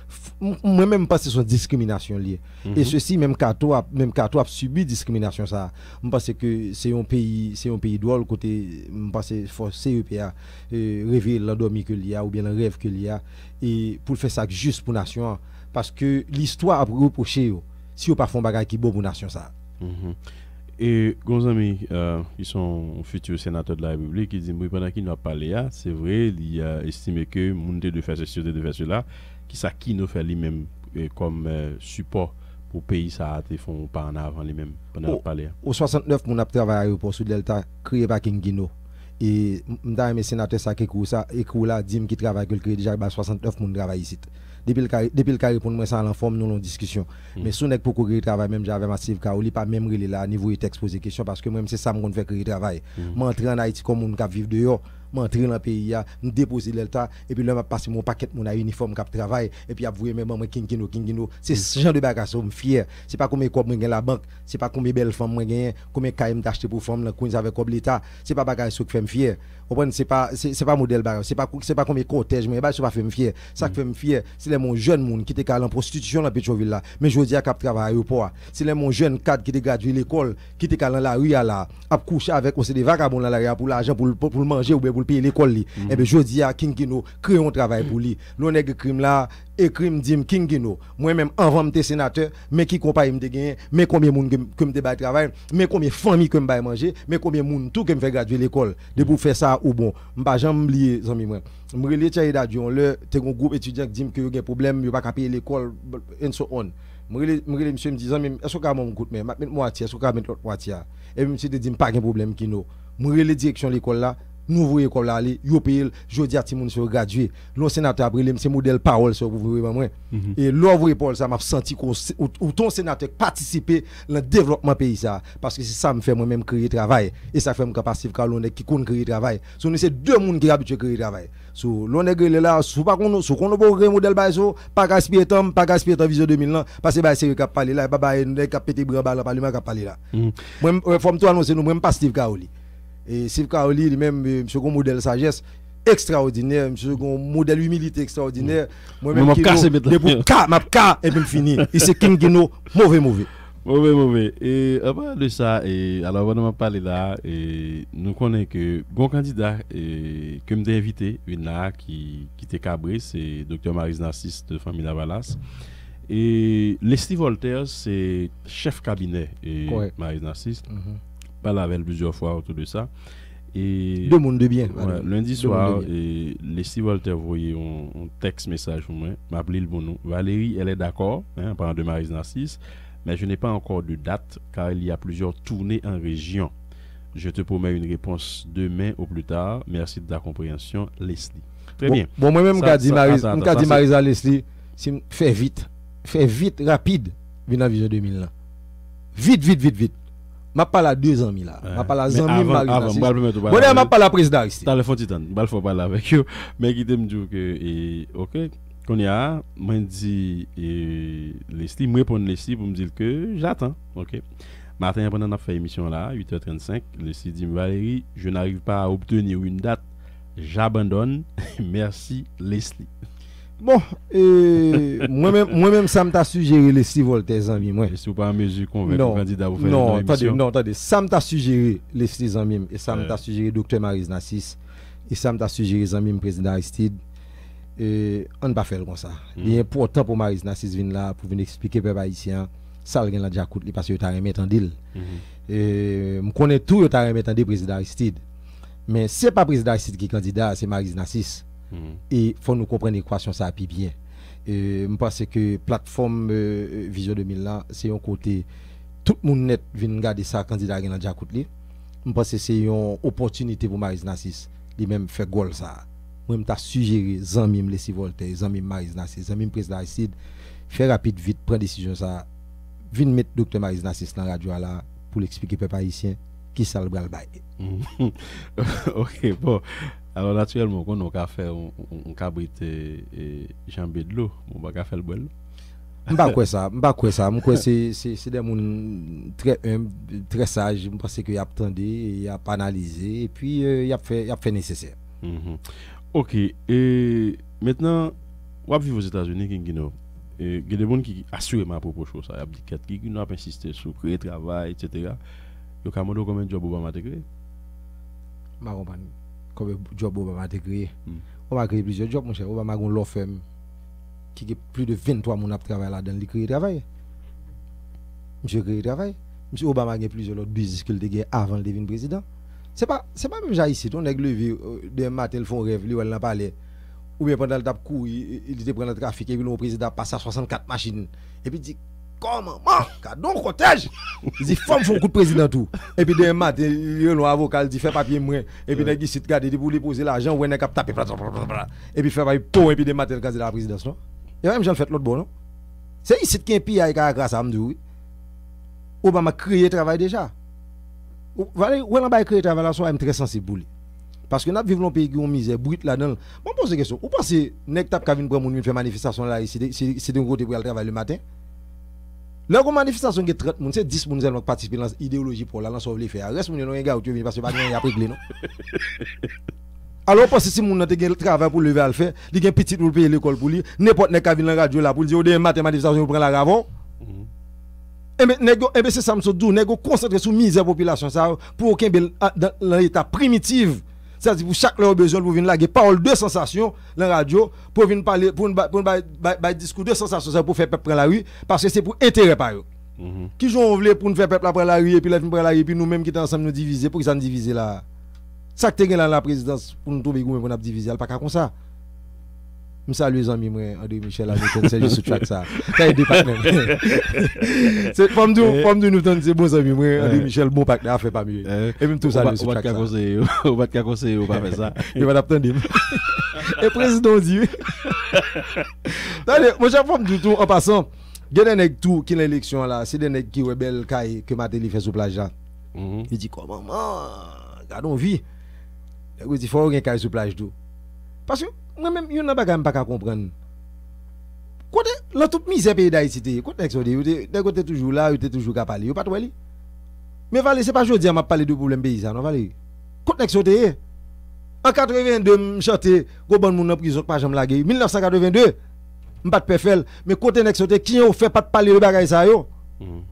moi même pas c'est son discrimination liée et ceci même Kato a même Kato a subi discrimination ça parce que c'est un pays c'est un pays droit côté pense faut CEPA euh, réveiller l'endormi que y a ou bien le rêve qu'il y a et pour faire ça juste pour nation parce que l'histoire a reproché si on pas font bagage qui bon pour nation ça -hmm. et gros amis euh, ils sont futurs sénateurs de la République ils disent oui, pendant qu'il nous a parlé c'est vrai il a estimé que monde de faire ceci de faire cela qui ça qui nous fait lui-même comme euh, support pour pays ça a été font pas en avant les mêmes pendant parler au 69 mon a travaillé au sur delta créé par King Gino et m'da mes sénateur ça qui ça et là dit qui travaille que créé déjà 69 mon travail ici. Depuis le depuis le pour moi ça en forme nous en discussion. Mm. mais sous nek pour créer travail même j'avais massif car pas même relé là niveau texte poser question parce que moi c'est ça me fait créer travail. Mm. m'entrer en Haïti comme on qui vivre dehors m'entrer dans le pays nous déposer l'État et puis là m'a passer mon paquet mon uniforme cap travail et puis avouer même maman kingino kingino c'est ce genre de bagage je suis fier. C'est pas combien comme la banque c'est pas combien belle femme moi gagne combien caïm d'acheter pour femme la queen avec l'état. C'est pas bagage ce qui me fier comprenez c'est pas c'est pas modèle bagage c'est pas c'est pas combien cortège mais ça pas fait me fier. Ça qui fait me fier. C'est les mon jeune monde qui était en prostitution dans Petroville là. Mais je dis à cap travail aéroport c'est les mon jeune cadre qui était gradué l'école qui était dans la rue là a coucher avec c'est des vagabonds dans la rue pour l'argent pour pour manger ou bien pour payer l'école. Mm. Et bien je dis à Kingino un travail pour lui. L'on est crime là et crime dit Kingino. Moi même avant m'être sénateur, mais qui compagnie me gagné, mais combien monde que me travail, mais combien famille que me manger, mais combien monde tout que me fait graduer l'école? De pour faire ça ou bon. M'pa jamais oublier zami moi m'relé Chaïda Dion le t'es un groupe étudiant qui dit que y a un problème yo pas payer l'école and so on. M'relé m'relé monsieur me dit zami est-ce que mon goûte mais mettre moitié est-ce que mettre l'autre moitié et monsieur te dit pas un problème qui nous m'relé direction l'école là nouveau école là aller yo paye jodi a ti moun sur gradué. Le sénateur après c'est modèle parole sur vous voyez moi mhm. et l'ouvre Paul ça m'a senti ou ton sénateur participer le développement pays ça. Parce que c'est ça me fait moi même créer travail. Et ça fait me capacité car l'on est qui connaît créer travail. So nous c'est deux monde qui habitué créer travail. So l'on est là sous pas qu'on sous qu'on pas modèle ba so pas gaspiller temps pas gaspiller temps vision 2000 là parce que ba c'est qui parler là ba ba nous qui péter bras là parlement qui parler là. Mhm. moi forme toi annoncer nous même pas Steve Kaoli et Steve Kaoli lui-même, euh, monsieur, un modèle sagesse extraordinaire, monsieur, un modèle humilité extraordinaire. Moi-même, je ma et puis fini. Et c'est King Gino, mauvais, mauvais. Mauvais, mauvais. Et avant de ça, et, alors, on va parler là, et nous connaissons que bon candidat et, que m'ai invité, une là, qui, qui était cabré, c'est Dr. Maris Narcisse de famille Lavalas. Et Leslie Voltaire, c'est chef cabinet, et Maris Narcisse. Mm parlé avec plusieurs fois autour de ça. Et Deux mondes de bien. Ouais, lundi soir, Leslie Walter voyait un, un, texte message pour moi, m'a appelé le bon nom. Valérie, elle est d'accord, hein, parlant de Marie Narcisse, mais je n'ai pas encore de date car il y a plusieurs tournées en région. Je te promets une réponse demain ou plus tard. Merci de ta compréhension, Leslie. Très bon, bien. Bon, moi-même, je dis Marisa Leslie, fais vite, fais vite, rapide, viens Vision 2000 là. Vite, vite, vite, vite. Je parle à deux amis là. Je parle à Zami Marie. Je ne parle à président ici. Tu as le faux titan. Je faut parler avec eux. Mais qui me dit que, ok, il y a, moi dit, Leslie, moi réponds Leslie pour me dire que j'attends. Ok. Matin, pendant qu'on fait émission là, 8h35, Leslie dit Valérie, je n'arrive pas à obtenir une date. J'abandonne. Merci, Leslie. Bon, moi-même, ça m'a suggéré les six Voltaire amis. Moi. Et si vous pas en mesure convaincre le candidat vous faire Non, attendez, non, attendez. Ça m'a suggéré les six amis. Et ça m'a suggéré Dr. Maris Nassis. Et ça m'a suggéré les amis président Aristide. Et on ne va pas faire comme ça. Mm. Il est important pour Maris Nassis venir là pour venir expliquer peuple haïtien. Ça, il a déjà coûté parce que tu as remis en deal. Et je connais tout, tu as remis en deal président Aristide. Mais ce n'est pas président Aristide qui est candidat, c'est Maris Nassis. Et il faut nous comprendre l'équation ça puis bien. je pense que plateforme euh, Vision 2000 là, c'est un côté tout le monde net vient regarder ça candidat dans Jacout li. Je pense que c'est une opportunité pour Maris Nassis, lui même fait goal ça. Moi t'a suggéré Zanmim laisser Voltaire, Zanmim Maris Nassis, Zanmim président Acide, faire rapide vite prendre décision ça. Vinn mettre docteur Maris Nassis dans la radio là pour l'expliquer peuple haïtien qui ça le bral bail. OK, bon. Alors naturellement, on a fait un cabrit et jambé de l'eau, on va faire le bol. Mba quoi ça, mba quoi ça, moi c'est c'est des gens très très sages, je pense qu'il a attendu, il a analysé et puis euh, fait il a fait nécessaire. Mm OK, et maintenant on va vivre aux États-Unis qui et il y a des gens qui assurent ma propre chose, ça, il y a des qui ont insisté sur créer travail etc. Il y a combien de job Obama a créé Je comme job Obama a créé. On va créer plusieurs jobs, mon cher. Obama a un law firm qui a plus de 23 personnes qui travaillent là-dedans. Il crée travail. Monsieur crée travail. Monsieur Obama a plusieurs autres business qu'il a avant de devenir président. Ce n'est pas, pas même ça ici. On a levé des matins, ils font rêve, ils ont parlé. Ou bien pendant le tape coup, il était prendre le trafic et puis le président passe à 64 machines. Et puis il dit Comment? Donc cortège Il dit Femme font coup de président tout. Et puis demain matin, il y a un avocat qui dit Fais papier moi. Et puis il dit Garde, pour déposer l'argent, ou il cap taper. Et puis fait papier pour, et puis demain matin, il la présidence. Non? Et même j'en fait l'autre bon, non C'est ici qui est pays avec grâce à Amdou. Obama créé travail déjà. Ou on a créé travail là, soit très sensible pour lui. Parce que nous vivons dans un pays qui a misère, brute là-dedans. Je pose une question. Vous pensez que Tap Kavin pour faire manifestation là, c'est d'un côté pour aller travailler le matin? Là, une manifestation qui est 30 personnes, c'est 10 personnes qui participent à l'idéologie pour la sauver les faire. Reste, mon gars, tu viens parce que pas de après non? Alors, parce que si mon a un travail pour lever à le faire, il y a un petit pour payer l'école pour lui, n'importe qui vient dans la radio là pour dire, des mathématiques, vous prenez la ravon. Et bien, c'est ça, je me dis, concentrer sur la misère de la population pour aucun dans l'état primitif c'est-à-dire pour chaque leur besoin pour venir laguer parole de sensation dans la radio pour venir parler pour pour discours de sensation pour faire peuple prendre la rue parce que c'est pour intérêt par eux. Mm Qui j'ont voulu pour nous faire peuple prendre la rue et puis la prendre la rue et puis nous mêmes qui sommes ensemble nous diviser pour qu'ils nous diviser là. Ça que dans la présidence pour nous trouver pour nous diviser pas comme ça. M salwe zanmi mwen André Michel Hamilton se jisou chak sa. Sa e depak men. Fom dou nou ton se bon zanmi mwen André Michel bon pak na fe pa mwen. E mwen tou salwe sou chak sa. Ou bat ka konseye ou pa fe sa. Yo bat ap ton dim. E prezidon di. Tade, mwen chak fom dou tou an pasan. Genen ek tou ki l'eleksyon la. Se den ek ki webel kaye ke mater li fe sou plaja. Li di kwa maman. Gadon vi. Nèk wè di fò ou gen kaye sou plaj dou. Pasou. Mwen men, yon nan baga m baka kompren. Kote, lan tout mizè peyi da iti te, kote ek so de, de kote toujou la, yo te toujou ka pale, yo pat wali. Men vale, se pa jodi an map pale de problem peyi sa, non vale. Kote ek so te ye. An 82 m chante, go ban moun nan prizok pa jam la geyi. 1982, m pat pe fel, men kote ek so te, ki yo fe pat pale de bagay sa yo. Mm.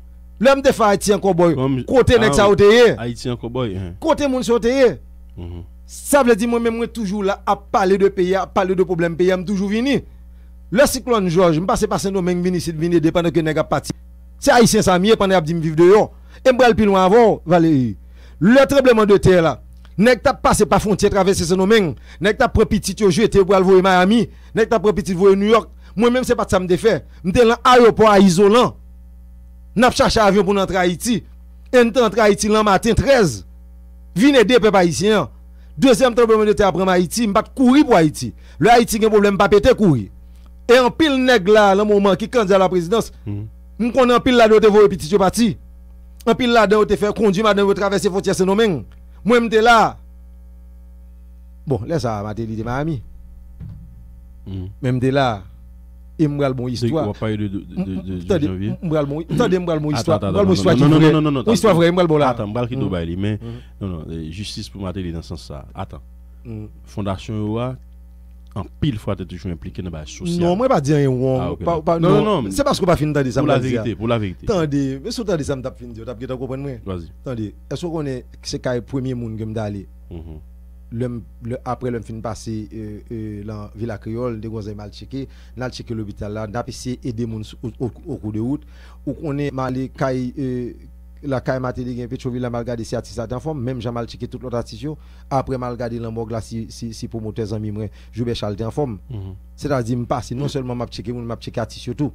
Lèm te fa Haitien koboy, kote ah, nek sa o te ye. Haitien koboy. Kote moun so te ye. Mm -hmm. Ça veut dire moi-même, moi toujours là à parler de pays, à parler de problèmes pays, suis toujours venu. Le cyclone Georges, je passe par Saint-Domingue, venu ici, venu dépendant que nèg parti. C'est haïtien ça mieux pendant que vivre dehors. Et m'bral plus loin avant, Valérie. Le tremblement de terre là, nèg t'a passé par frontière traversé Saint-Domingue, nèg t'a pris petit yo jeté pour aller voir Miami, nèg t'a pris petit voir New York. Moi-même c'est pas ça me fait. M'étais dans aéroport isolant. N'a cherché avion pour entrer Haïti. Et entre Haïti l'an matin 13. Vine deux peuples haïtiens. Deuxième tremblement de terre après Haïti, m'pas courir pour Haïti. Le Haïti gen problème pas péter courir. Et en pile nèg là, le moment qui candidat à la présidence, hmm. nous connaissons en pile là de te voter petit parti. En pile là de te faire conduire madame traverser frontière c'est nous-mêmes. Moi m'étais là. Bon, laisse ça, Matéli, ma ami. Même de là. Et m'bral bon histoire. On va parler de janvier. Attendez histoire. Histoire non non non non. Histoire vraie m'bral bon là. Attends, m'bral qui do bail mais non non, justice pour dans sens ça. Attends. Fondation Oa en pile fois, toujours impliqué dans social. Non, moi, pas dire wrong. Ah, Pas- pas- non, non, non, C'est parce qu'on pas fini ça. Pour la vérité, pour la vérité. Attendez, mais fini, compris moi? Vas-y. Attendez, est-ce qu'on est c'est quand le premier monde que Mhm. Le, le, après le fin passé euh, euh, dans Villa Créole de gonzay mal checké n'a checké l'hôpital là n'a essayé aider moun au, au, au cours de route. Ou qu'on est mal euh, la kay matéli gen Petroville mal regardé si artiste en forme même j'ai mal checké toute l'autre artiste après mal regardé la morgue là si si, si promoteur ami moi Joubert Charles en forme. Mhm. c'est-à-dire passe non seulement m'a checké moun m'a checké artiste tout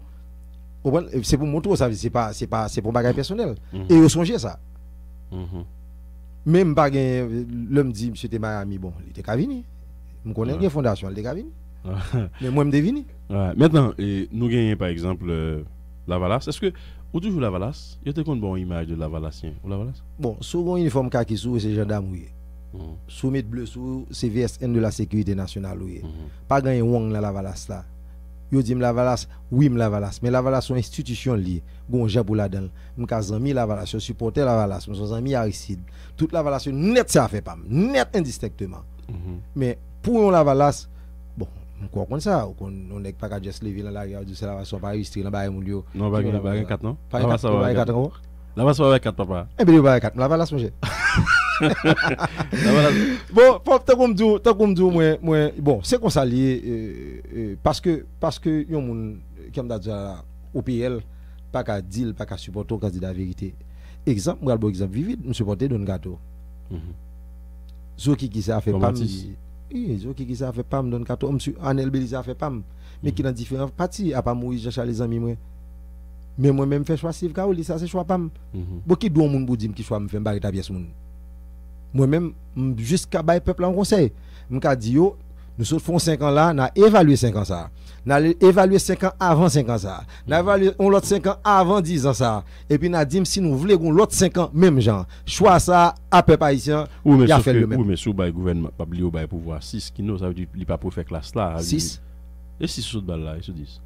Ou bon, c'est pour montrer ça c'est pas c'est pas c'est pour bagage personnel Mhm. et au songer ça. Mhm. Même pas l'homme dit monsieur t'es Miami bon il était venu me connais Ouais. gen fondation il était venu mais moi me devine Ouais. Maintenant, nous gagnons par exemple euh, Lavalas. Est-ce que, ou toujours Lavalas, il y a une bonne image de Lavalasien ou Lavalas? Bon souvent uniforme kaki sous c'est gendarme oui Mhm. soumet bleu sous c'est VSN de la sécurité nationale oui Mhm. pas gagné wang dans la Valas là yo dit la Valas oui la Valas mais la Valas son institution liée. Gon Jean pour la dedans m'ka zami la Valas je supporter la Valas mon ami Aristide. Toute net ça fait pas net indistinctement. Mhm. mais pour on la Valas bon on croit comme ça on n'est pas qu'à juste lever dans la rue dire c'est la Valas pas enregistré dans bail mon lieu Non, pas pas gagner Lavalas. 4 non? Pas Lavalas, pas Lavalas, 4 papa. eh bien pas quatre la Valas mon Lavalas, bon, tan kon mdou, tan kon mdou mwen, mwen, bon, se kon sa liye, euh, euh, paske, paske yon moun, kem da dja la, OPL, pa ka dil, pa ka supporto, ka di la verite. Bon ekzamp, mwen albo ekzamp vivid, mwen supporte don gato. Mm -hmm. Zo ki ki sa fe pam, e, zo ki ki sa fe pam don gato, mwen su anel belize a fe pam, men ki mm-hmm. nan diferent pati, a pa moui jacha le zami mwen. Men mwen men fè chwa siv ka ou li sa se chwa pam. Mm -hmm. Bo ki dou moun boudim ki chwa mwen fè mbari ta byes moun. Moi-même, jusqu'à bail peuple en conseil. Je dit yo, nous faisons 5 ans là, nous évalué 5 ans ça. Nous évalué 5 ans avant 5 ans ça. Nous mm. évalué l'autre 5 ans avant 10 ans ça. Et puis nous dit si nous voulons l'autre 5 ans même genre. Choix ça à peuple haïtien, il y a fait le même. Oui, mais sous le gouvernement, pas oublier le pouvoir 6 qui nous a dit pas pour faire classe là. 6 Et 6 sous balle là, ils se disent.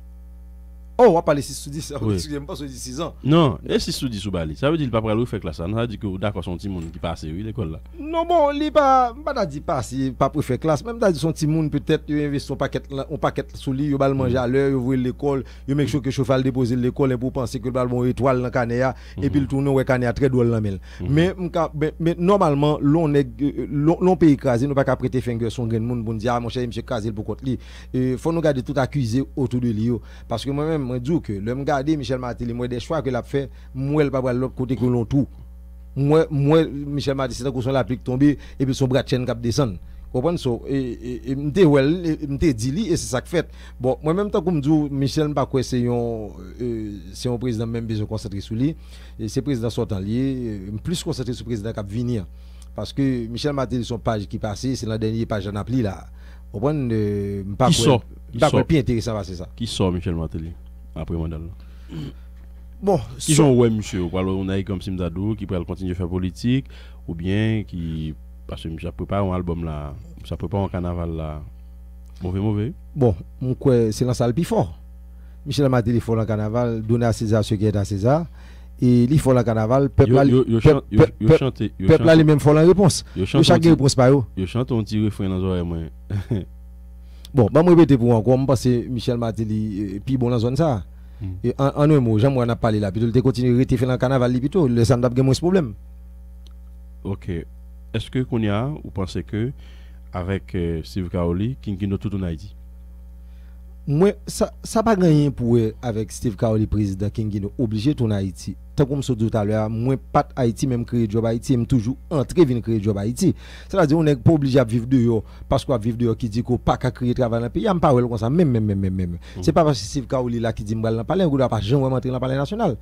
Oh, on va parler 6 sous 10. Oui. Excusez-moi pas sur 6 ans. Non, et 6 sous 10 sous balle. Ça veut dire pas pour aller faire classe Ça veut dire que d'accord, son petit monde qui passe, oui, l'école là. Non bon, li pas pas dit pas si pas pour faire classe, même dans son petit monde peut-être yo investi un paquet un paquet sous lui, yo bal manger à l'heure, yo ouvrir l'école, yo make sure que chauffeur déposer l'école et pour penser que le bal bon étoile dans canéa et puis le tourner ouais canéa très drôle mais mais m'ka- mais- mais normalement l'on est l'on peut écraser, nous pas qu'à prêter finger son grain monde pour dire ah mon cher monsieur pour contre lui. Euh, faut nous garder tout accusé autour de lui parce que moi-même moi dis que le me garder Michel Martelly moi des choix que l'a fait, moi elle pas l'autre côté que l'on tout moi moi Michel m'a dit c'est que son la pique tombé et puis son bras de chaîne cap descend. Comprenez ça et et- m'te dit et c'est ça que fait. Bon moi même temps comme dit Michel pas c'est un euh, c'est un président même besoin concentrer sur lui et c'est président sortant lié plus concentré sur président cap venir. Parce que Michel m'a dit son page qui passé c'est la dernière page en appli là. Comprenez euh, Qui sort? Qui sort? Qui sort Michel Martelly? Après mandat là bon Qui sont ouais monsieur, on a comme Simzadou qui pourrait continuer à faire politique ou bien qui parce que ça prépare un album là, ça prépare un carnaval là. Mauvais mauvais. Bon, mon quoi, c'est dans salle plus fort. Michel Martelly faut le carnaval, donner à César ce qui est à César. Et il faut le carnaval, peuple là, peuple- là lui-même faut la réponse. chaque réponse pas yo. yo chante un petit refrain dans les oreilles moi. Bon, bah moi répéter pour encore, pense que Michel Martelly euh, puis bon dans zone ça. Mm. Et en, en un mot, j'aime on a parlé là, puis il continue à faire le carnaval plutôt, le ça n'a pas moins de problème. OK. Est-ce que qu'on y a ou pensez que avec euh, Steve Kaoli, Kinkino tout en Haïti Moi, ça ça pas gagné pour eux avec Steve Kaoli président Kingino obligé tourner Haïti. Tant comme ça tout à l'heure, moi pas Haïti même créer job Haïti, même toujours entrer venir créer job Haïti. C'est-à-dire on n'est pas obligé à vivre dehors parce qu'on vivre dehors qui dit qu'on pas qu'à créer travail dans le pays, y a pas comme ça même même même même même. C'est pas parce que Steve Kaoli là qui dit m'bral dans palais, on doit pas jamais rentrer dans le palais national.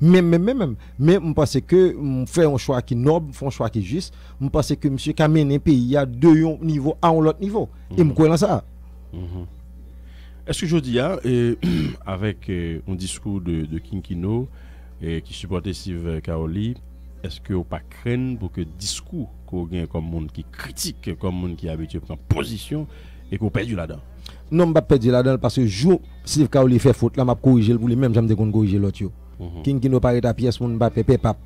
Même même même même mais je pense que on fait un choix qui noble, fait un choix qui juste. Je pense que monsieur qui a mené pays à deux niveaux à un autre niveau. Et me crois ça. Est-ce que je dis euh, avec euh, un discours de, de Kinkino qui supportait Steve Kaoli, est-ce que vous pas craindre pour que discours qu'on gagne comme monde qui critique, comme monde qui est habitué à prendre position et qu'on perdu là-dedans? Non m'a perdu là-dedans parce que jour Steve Kaoli fait faute là m'a corriger pour lui même j'aime de corriger l'autre Mhm. nous paraît ta pièce mon m'a pépé pap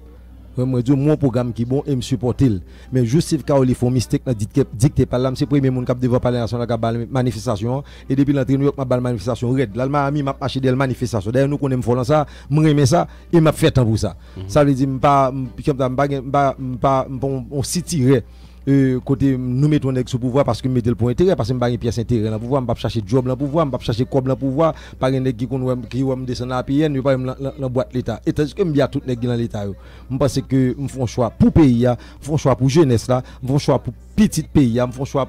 Moi, je mon programme qui est bon et me supporter. Mais juste si Kaoli font mistake dicté par là, c'est premier monde qui devant parler national qui a manifestation et depuis l'entrée New York m'a manifestation red. Là m'a mis m'a marché des manifestation. D'ailleurs nous connaissons ça, moi aimer ça et m'a fait temps pour ça. Mhm. Ça veut dire pas comme pas pas on s'y tirer euh, côté nous mettons sur pouvoir parce que mettons le point intérêt parce que avons une pièce intérêt dans pouvoir, nous chercher job dans pouvoir, nous chercher quoi dans pouvoir, pas un qui qui va me descendre à PN, pas dans boîte l'état. Et tandis que bien tout nèg dans l'état. Je pense que nous faisons choix pour pays, nous faisons choix pour jeunesse là, faisons choix pour petit pays, nous faisons choix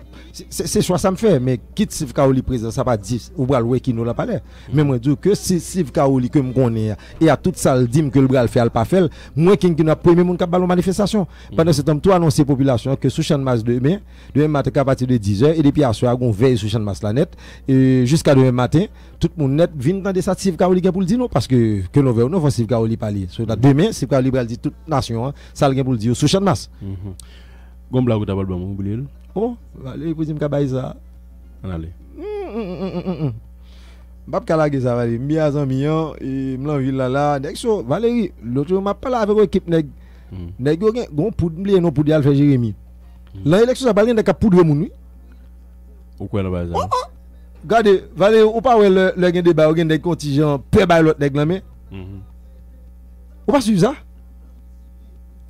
c'est choix ça me fait mais quitte Steve Kaoli président ça pas dire ou bral ouais qui nous la parlé. Mais moi dis que si Steve Kaoli que me connais et à toute ça le dit que le bral fait al pas faire, moi qui n'a premier monde qui ballon manifestation. Pendant ce temps toi annoncer population que sous champ de masse demain, demain matin à partir de 10h et depuis à soir on veille sous champ de masse la net et jusqu'à demain matin tout le monde net vient dans des Steve Kaoli pour le dire non? Parce que que l'on veut non Steve Kaoli parler. So, demain Steve Kaoli dire toute nation hein, ça le pour le dire sous champ de masse. Gon blag ou tabal ban moun, boulil? Oh, vale, pou di mka bay sa. An ale. Mm, mm, mm, Bab kalage sa vale, mi a zan mi yon, e, mlan vil la la. Dek so, Valeri, loutro ma pala avek ou ekip neg. Neg yo gen, gon poud mli enon poud yal fe Jeremie. Lan eleksyon sa balen dek a poud ve moun, oui? Ou kwen la bay sa? Oh, oh! Gade, Valeri, ou pa we le gen deba ou gen dek kontijan, pe bay lot dek la men? Mm-hmm. Ou pa suiv sa? Ou pa suiv sa?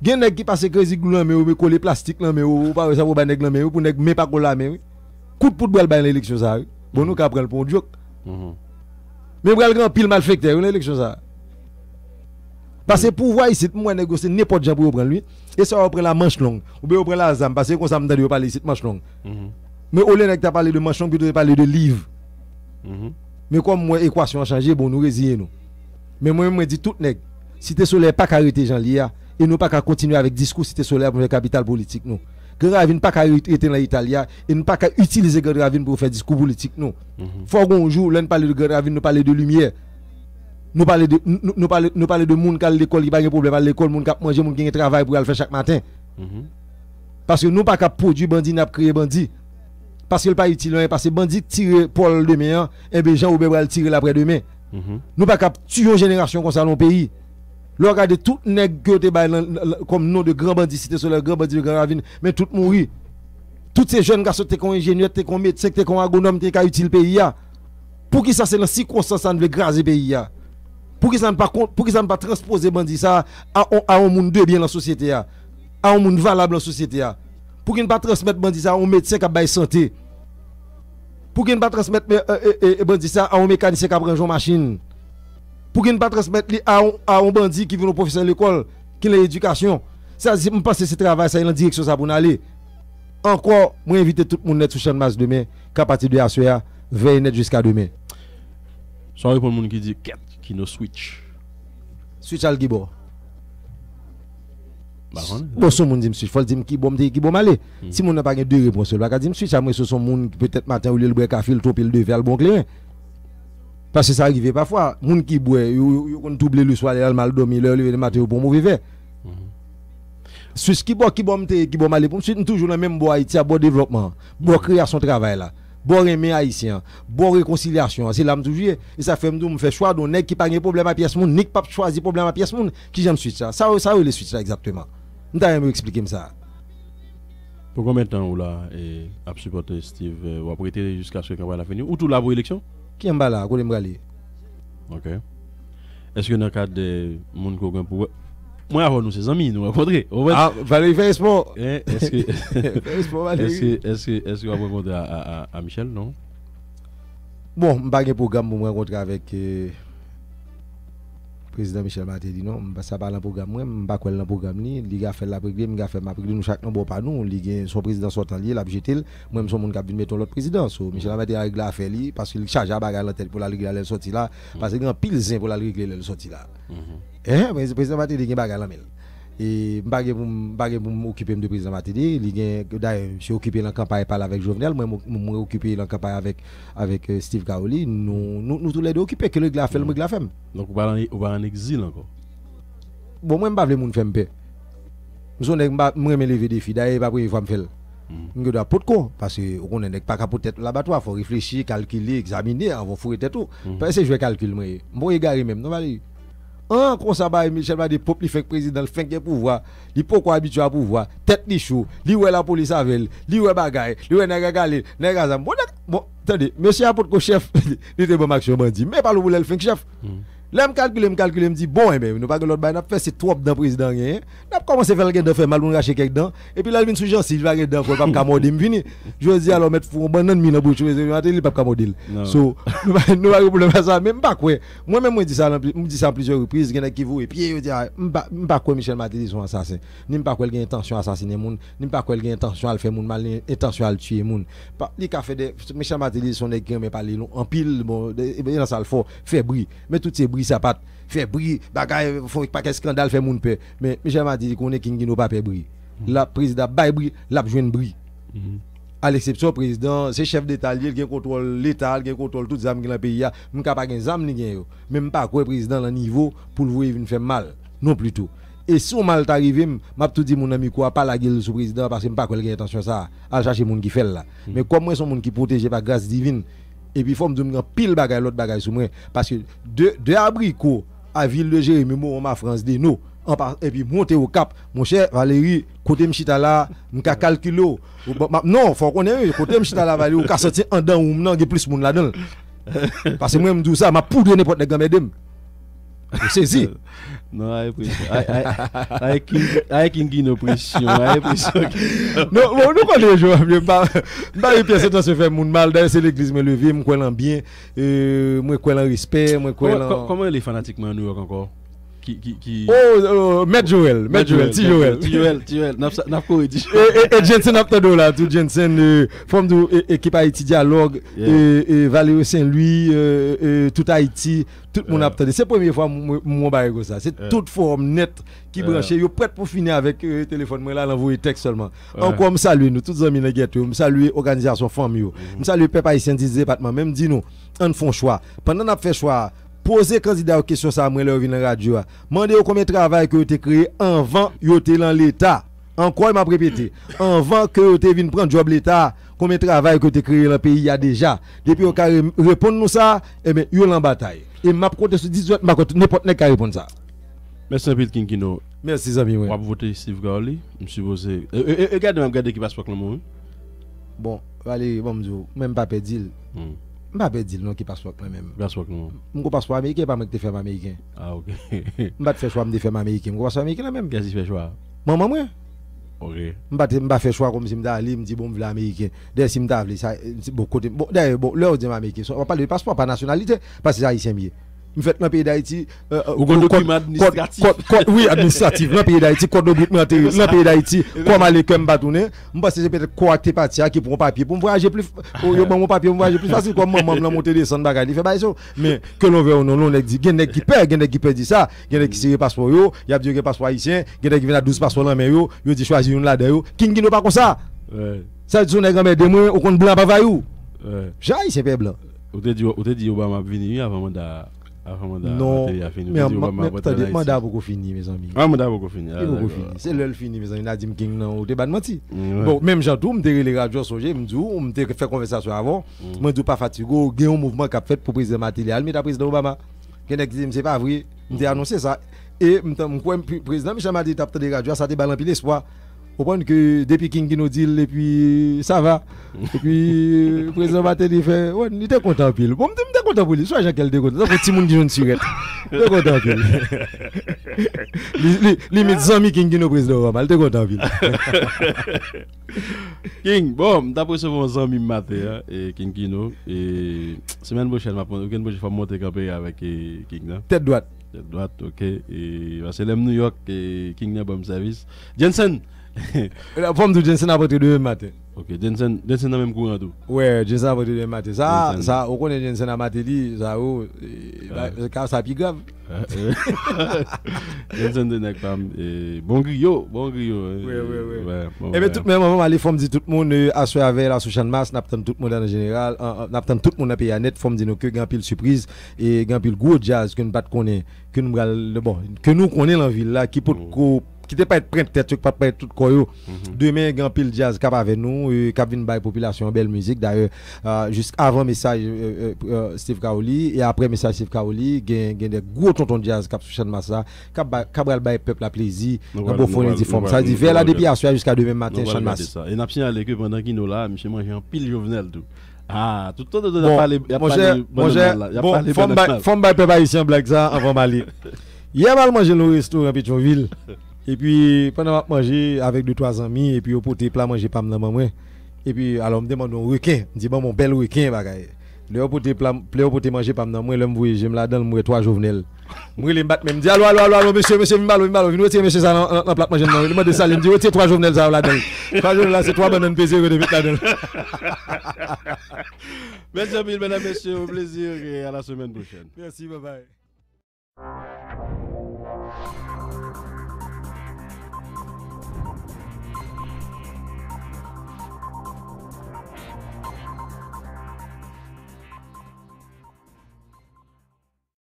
Gen nèg qui passe crazy glou là mais ou coller plastique là mais ou pas ça pour nèg là mais pour nèg mais pas coller mais. Coup de poudre bral l'élection ça. Bon nous ka prendre pour joke. Mais bral grand pile malfecteur l'élection ça. Parce que pouvoir ici moi négocier n'importe gens pour prendre lui et ça va prendre la manche longue ou bien prendre la zam parce que comme ça me parler ici manche longue. Mais au lieu de parler de manche longue plutôt parler de livre. Mais comme moi équation a changé bon nous résigner nous. Mais moi moi dis tout nèg cité solaire pas arrêter Jean Lia et nous pas qu'à continuer avec discours cité solaire pour faire capital politique nous. Gravine pas qu'à arrêter dans l'Italie et nous pas qu'à utiliser Gravine pour faire discours politique nous. Faut qu'on joue là nous parler de Gravine nous parler de lumière. Nous parler de nous parler nous parler de monde qui à l'école qui pas de problème à l'école monde qui manger monde qui travail pour aller faire chaque matin. Parce que nous pas qu'à produire bandit n'a créer bandit. Parce que le pas utile parce que bandit tire Paul demain et bien Jean Oubé tirer l'après demain. Nous pas qu'à tuer une génération comme ça dans le pays. Le regardez tout nèg que comme nom de grand bandit cité sur le grand bandit de grand ravine mais tout mourir. Tous ces jeunes garçons qui qui qui sont agronomes, qui sont utiles pays Pour qui ça c'est dans circonstance ça veut graser pays Pour qui ça ne pas pour qui ne pas transposer bandit ça à, un monde de bien dans la société à un monde valable dans la société Pour qui ne pas transmettre bandit ça à un médecin qui a santé. Pour qui ne pas transmettre bandit ça à un mécanicien qui a une machine pour qu'il ne pas transmettre à un, bandit qui vient au professeur de l'école, qui a l'éducation. Ça, je pense que ce travail, ça, est en direction ça pour aller. Encore, moi, invite tout le monde sur chaîne masse demain, qu'à partir de la veille net jusqu'à demain. Sorry pour le monde qui dit qui no switch. Switch al Gibo. Bon, son monde dit switch, faut dire qui bon qui bon aller. Si mon n'a pas deux réponses, il va dire switch à moi sur son monde peut-être matin ou le boire café, le top le deux verre le bon client. Parce que ça arrive parfois, les gens qui boivent, ils ont doublé le soir, ils ont mal dormi, ils ont levé le matin pour mauvais verre. Suisse qui boit, qui boit, qui boit mal, pour toujours le même bois Haïti, bon développement, bon création de travail là. Bon aimer haïtien, bon réconciliation, c'est là toujours et ça fait me faire choix d'un nèg qui pas de problème à pièce monde, ni pas choisir problème à pièce monde, qui j'aime suite ça. Ça ça les suite ça exactement. Vous me expliquer ça. Pour combien de temps vous là et supporter Steve ou a prêté jusqu'à ce qu'on va la finir ou tout là pour élection qui est là, qu'on aime Ok. Est-ce que dans le cadre de monde qu'on pour moi avant nous c'est amis nous rencontrer. Ah, Valérie fait sport. Est-ce que est-ce que est-ce que est-ce qu'on va rencontrer à, à, à, Michel non? Bon, je pas un programme pour me rencontrer avec euh, président Michel Maté dit non, ça pas dans programme moi, pas quoi dans programme ni, il a fait la prière, il a fait ma prière nous chaque non bon pas nous, il son président sortant lié, l'a jeté, moi son monde qui mettre l'autre président. So Michel Maté a réglé affaire li parce qu'il charge à bagarre la tête pour la régler le sorti là parce qu'il a pile zin pour la régler le sorti là. Eh, mais le président Maté dit bagarre la mêle et je ne pour m'occuper de président Matidi. Je suis occupé dans la campagne avec Jovenel, moi je suis occupé dans la campagne avec, avec euh, Steve Kaoli. Nous, nous, nous tous les deux occupés, que le gars fait, le gars fait. Donc vous allez en exil encore? Bon, moi je ne veux pas faire paix. Je ne veux pas me lever des filles, d'ailleurs, pas pour me faire. Dois pas de con, parce qu'on n'est pas capable de l'abattoir, il faut réfléchir, calculer, examiner, avant de fouiller tout. Parce que je vais calculer, moi. Je vais égarer même, non, An kon sa ba Michel Madi pop li fek prezident, fek gen pouvoi, li poko abitou a pouvoi, tet li chou, li wè la polis avel, li wè bagay, li wè nega gali, nega zam. Bon, bon, tande, mèsi apot ko chef, li te bom aksyon bandi, mè palou wè lè l fek chef. Là, je calcule, je calcule, je me dis, bon, eh ben, nous pas que l'autre bail, fait c'est trop dans président rien. N'a commencé à faire de faire mal, on racher quelques dents. Et puis là, il vient sous Jean, s'il va dedans, pour pas camorder, me vini. Je dis alors mettre un banane mi dans bouche, je dis pas camorder. So, nous pas pas problème ça, même pas quoi? Moi même moi dis ça, me dis ça plusieurs reprises, il y en a qui vous et puis je dis pas pas quoi Michel Matéli son assassin. Ni pas quoi il a intention assassiner moun, ni pas quoi il a intention à faire moun mal, intention à tuer moun. Il a fait des Michel Matéli son nèg mais parler en pile bon dans ça le fort, fait bruit. Mais toutes ces bruits ça pas fait bruit bagay faut pas qu'un scandale fait moun peur. Mais Michel m'a dit qu'on est king pas fait bruit. La président bail bruit l'a joindre bruit. Mhm. à l'exception président c'est chef d'état qui contrôle l'état qui contrôle toutes les armes dans le pays nous pas gain armes ni gain même pas quoi président le niveau pour le voir faire mal. Non plutôt et si on mal arrivé m'a tout dit mon ami quoi pas la gueule sous président parce que pas quoi intention ça à chercher moun qui fait là. Mhm. mais comme moi son monde qui protégé par grâce divine et puis faut me dire pile bagay l'autre bagay sur moi. Parce que de de abricot à ville de Jérémy moi ma France de nous et puis monter au cap mon cher Valérie côté m'chita là m'ka calculer non faut qu'on ait côté m'chita là Valérie ou ka sortir en dedans ou nan plus monde là-dedans. Parce que moi me dis ça m'a poudre n'importe de gamedem saisi Non, hay presyon. Hay kin gino presyon. Hay presyon. Non, bon, nou konen jo. Mba yon piye se tan se fe moun mal. Daye se l'eglise me leve, mwen kwen lan bien. Euh, mwen kwen lan risper, mwen kwen lan... Koman li fanatikman nou yo kankor? Qui, qui, qui... Oh, oh Maître Joël, Maître Joël, Ti Joël. Ti Joël, Ti Joël, n'a pas Et Jensen Aptado là, tout Jensen, euh, forme de équipe Haïti Dialogue, et Valérie Saint-Louis, euh, tout Haïti, tout le monde a C'est la première fois que je comme ça. C'est toute forme nette qui branche. Yo prêt pour finir avec le euh, téléphone, moi là, l'envoyer texte seulement. Encore, je salue nous, tous les amis, je salue l'organisation famille, mm-hmm. salue Peuple Haïtien du département, même dit nous, on fait choix. Pendant qu'on fait choix, poser candidat aux questions ça moi leur la radio demander combien de travail que tu créé avant yo te dans l'état encore il m'a répété? Avant que tu vienne prendre job l'état combien de travail que tu créé dans le pays il y a déjà? Depuis on répondre nous ça eh bien yo en bataille et m'a compté sur 18 m'a n'importe qui répondre ça Merci un Kinkino. Merci Zami. On va voter Steve Garley. Je suppose. Regardez, regardez qui passe pas le monde. Bon, allez, bon, même pas pédile. Mba pe dil non ki paswak mwen men. Paswak mwen. Mwen ko paswak Ameriken, pa mwen ki te fèm Ameriken. Ah, ok. Mba te fè chwa mwen te fèm Ameriken, mwen ko paswak Ameriken la men. Kè si fè chwa? Mwen mwen mwen. Ok. Mba, te, mba fè chwa kom si mda li, mdi bon mvle Ameriken. Dè si mda vle, sa, bon kote, bon, dè, bon, lè ou di mwen Ameriken. So, mwa pale de paswak, pa nasyonalite, pa se sa yi semye. Mwen fèt nan peyi d'Haïti Ou kon dokumen administratif. Oui administratif. d'Haïti materi Nan peyi d'Haïti Kwa male kem batounen Mwen pasè se pète kwa te pati a Ki pou mwen papye Pou mwen voyaje plus yo mwen papye Mwen voyaje plus Fasil kwa mwen mwen monte de son bagay Li fè baye so Men ke lon ve ou non Lon ek di Gen nek ki pe Gen nek ki pe di sa Gen nek ki sire paspo yo Yap di yo gen paspo haïtien Gen nek ki vena 12 paspo lan men yo Yo di chwazi yon la de yo. King gino pa kon sa Sa di sou nek ame demwen Ou kon blan pa vayou Jai se pe blan Ou te di Obama Avant non, mais attendez, mandat beaucoup fini, mes amis. Ah, mandat beaucoup fini. C'est l'heure fini, mes amis. Nadim King, non, ou pas menti. Bon, même Jean Tout, m'te les radios songer, m'dou, on fait conversation avant. Moi, m'dou pas fatigué, gagne un mouvement qu'a fait pour président matériel, mais le président Obama. Qui dit, c'est pas vrai, m'te annoncé ça. Et m'te président Michel m'a dit, t'as des radios, ça te balance l'espoir. Comprenez que depuis King nous dit, et puis ça va. Et puis le président Matéli fait, ouais, il était content pile. Bon, il content pour lui. Soit était content. Ça fait petit monde qui joue surette. Il était content pile. Amis King nous président Obama, il était content pile. King, bon, d'après ce ami matin, hein, et King Kino, et semaine prochaine, je vais monter camper avec King. Tête droite. Tête droite, ok. Et c'est l'M New York et King bon service. Jensen! La forme de Jensen a voté demain matin. Ok, Jensen, Jensen a même courant tout. Ouais, Jensen a voté demain matin. Ça, ça, on connaît Jensen a maté ça, oh, bah, ça plus grave. Jensen de nek pam, bon griot, bon griot. Oui, oui, oui. Ouais, Et bien, tout le monde, aller forme dit tout le monde, euh, assoit avec la sous masse, n'attend tout le monde en général, n'attend tout le monde à payer net, forme dit nous que grand pile surprise et grand pile gros jazz que nous pas connaît, que nous, bon, que nous connaissons dans la ville là, qui peut qui n'était pas être prêt tête, pas prêt tout quoi. Demain, grand pile jazz cap avec nous, euh, cap population belle musique d'ailleurs euh, jusqu'avant message euh, Steve Kaoli et après message Steve Kaoli, gen des gros tonton jazz cap sur chaîne massa, cap bay peuple à plaisir, beau fond forme. Ça dit vers la depuis jusqu'à demain matin chaîne massa. Et n'a pas que pendant qu'il nous là, monsieur mange un pile Jovenel tout. Ah, tout le temps, de bon, parler. Mon cher, mon cher, bon, peuple haïtien blague ça avant Mali. Hier, mal manger le restaurant Pétionville. Et puis, pendant que je mangeais avec deux, trois amis, et puis au poté plat, manger pas. Et puis, alors, me demande un requin. Je dis, bon, mon bel requin, bagaille. Le plat, le manger pas voyait, j'aime la donne, moi, trois il me bat, même, dit, allô, allô, allô, allô, monsieur, monsieur, monsieur, ça, dans manger ça, il me dit, trois ça, la c'est trois bananes pesées, de mettre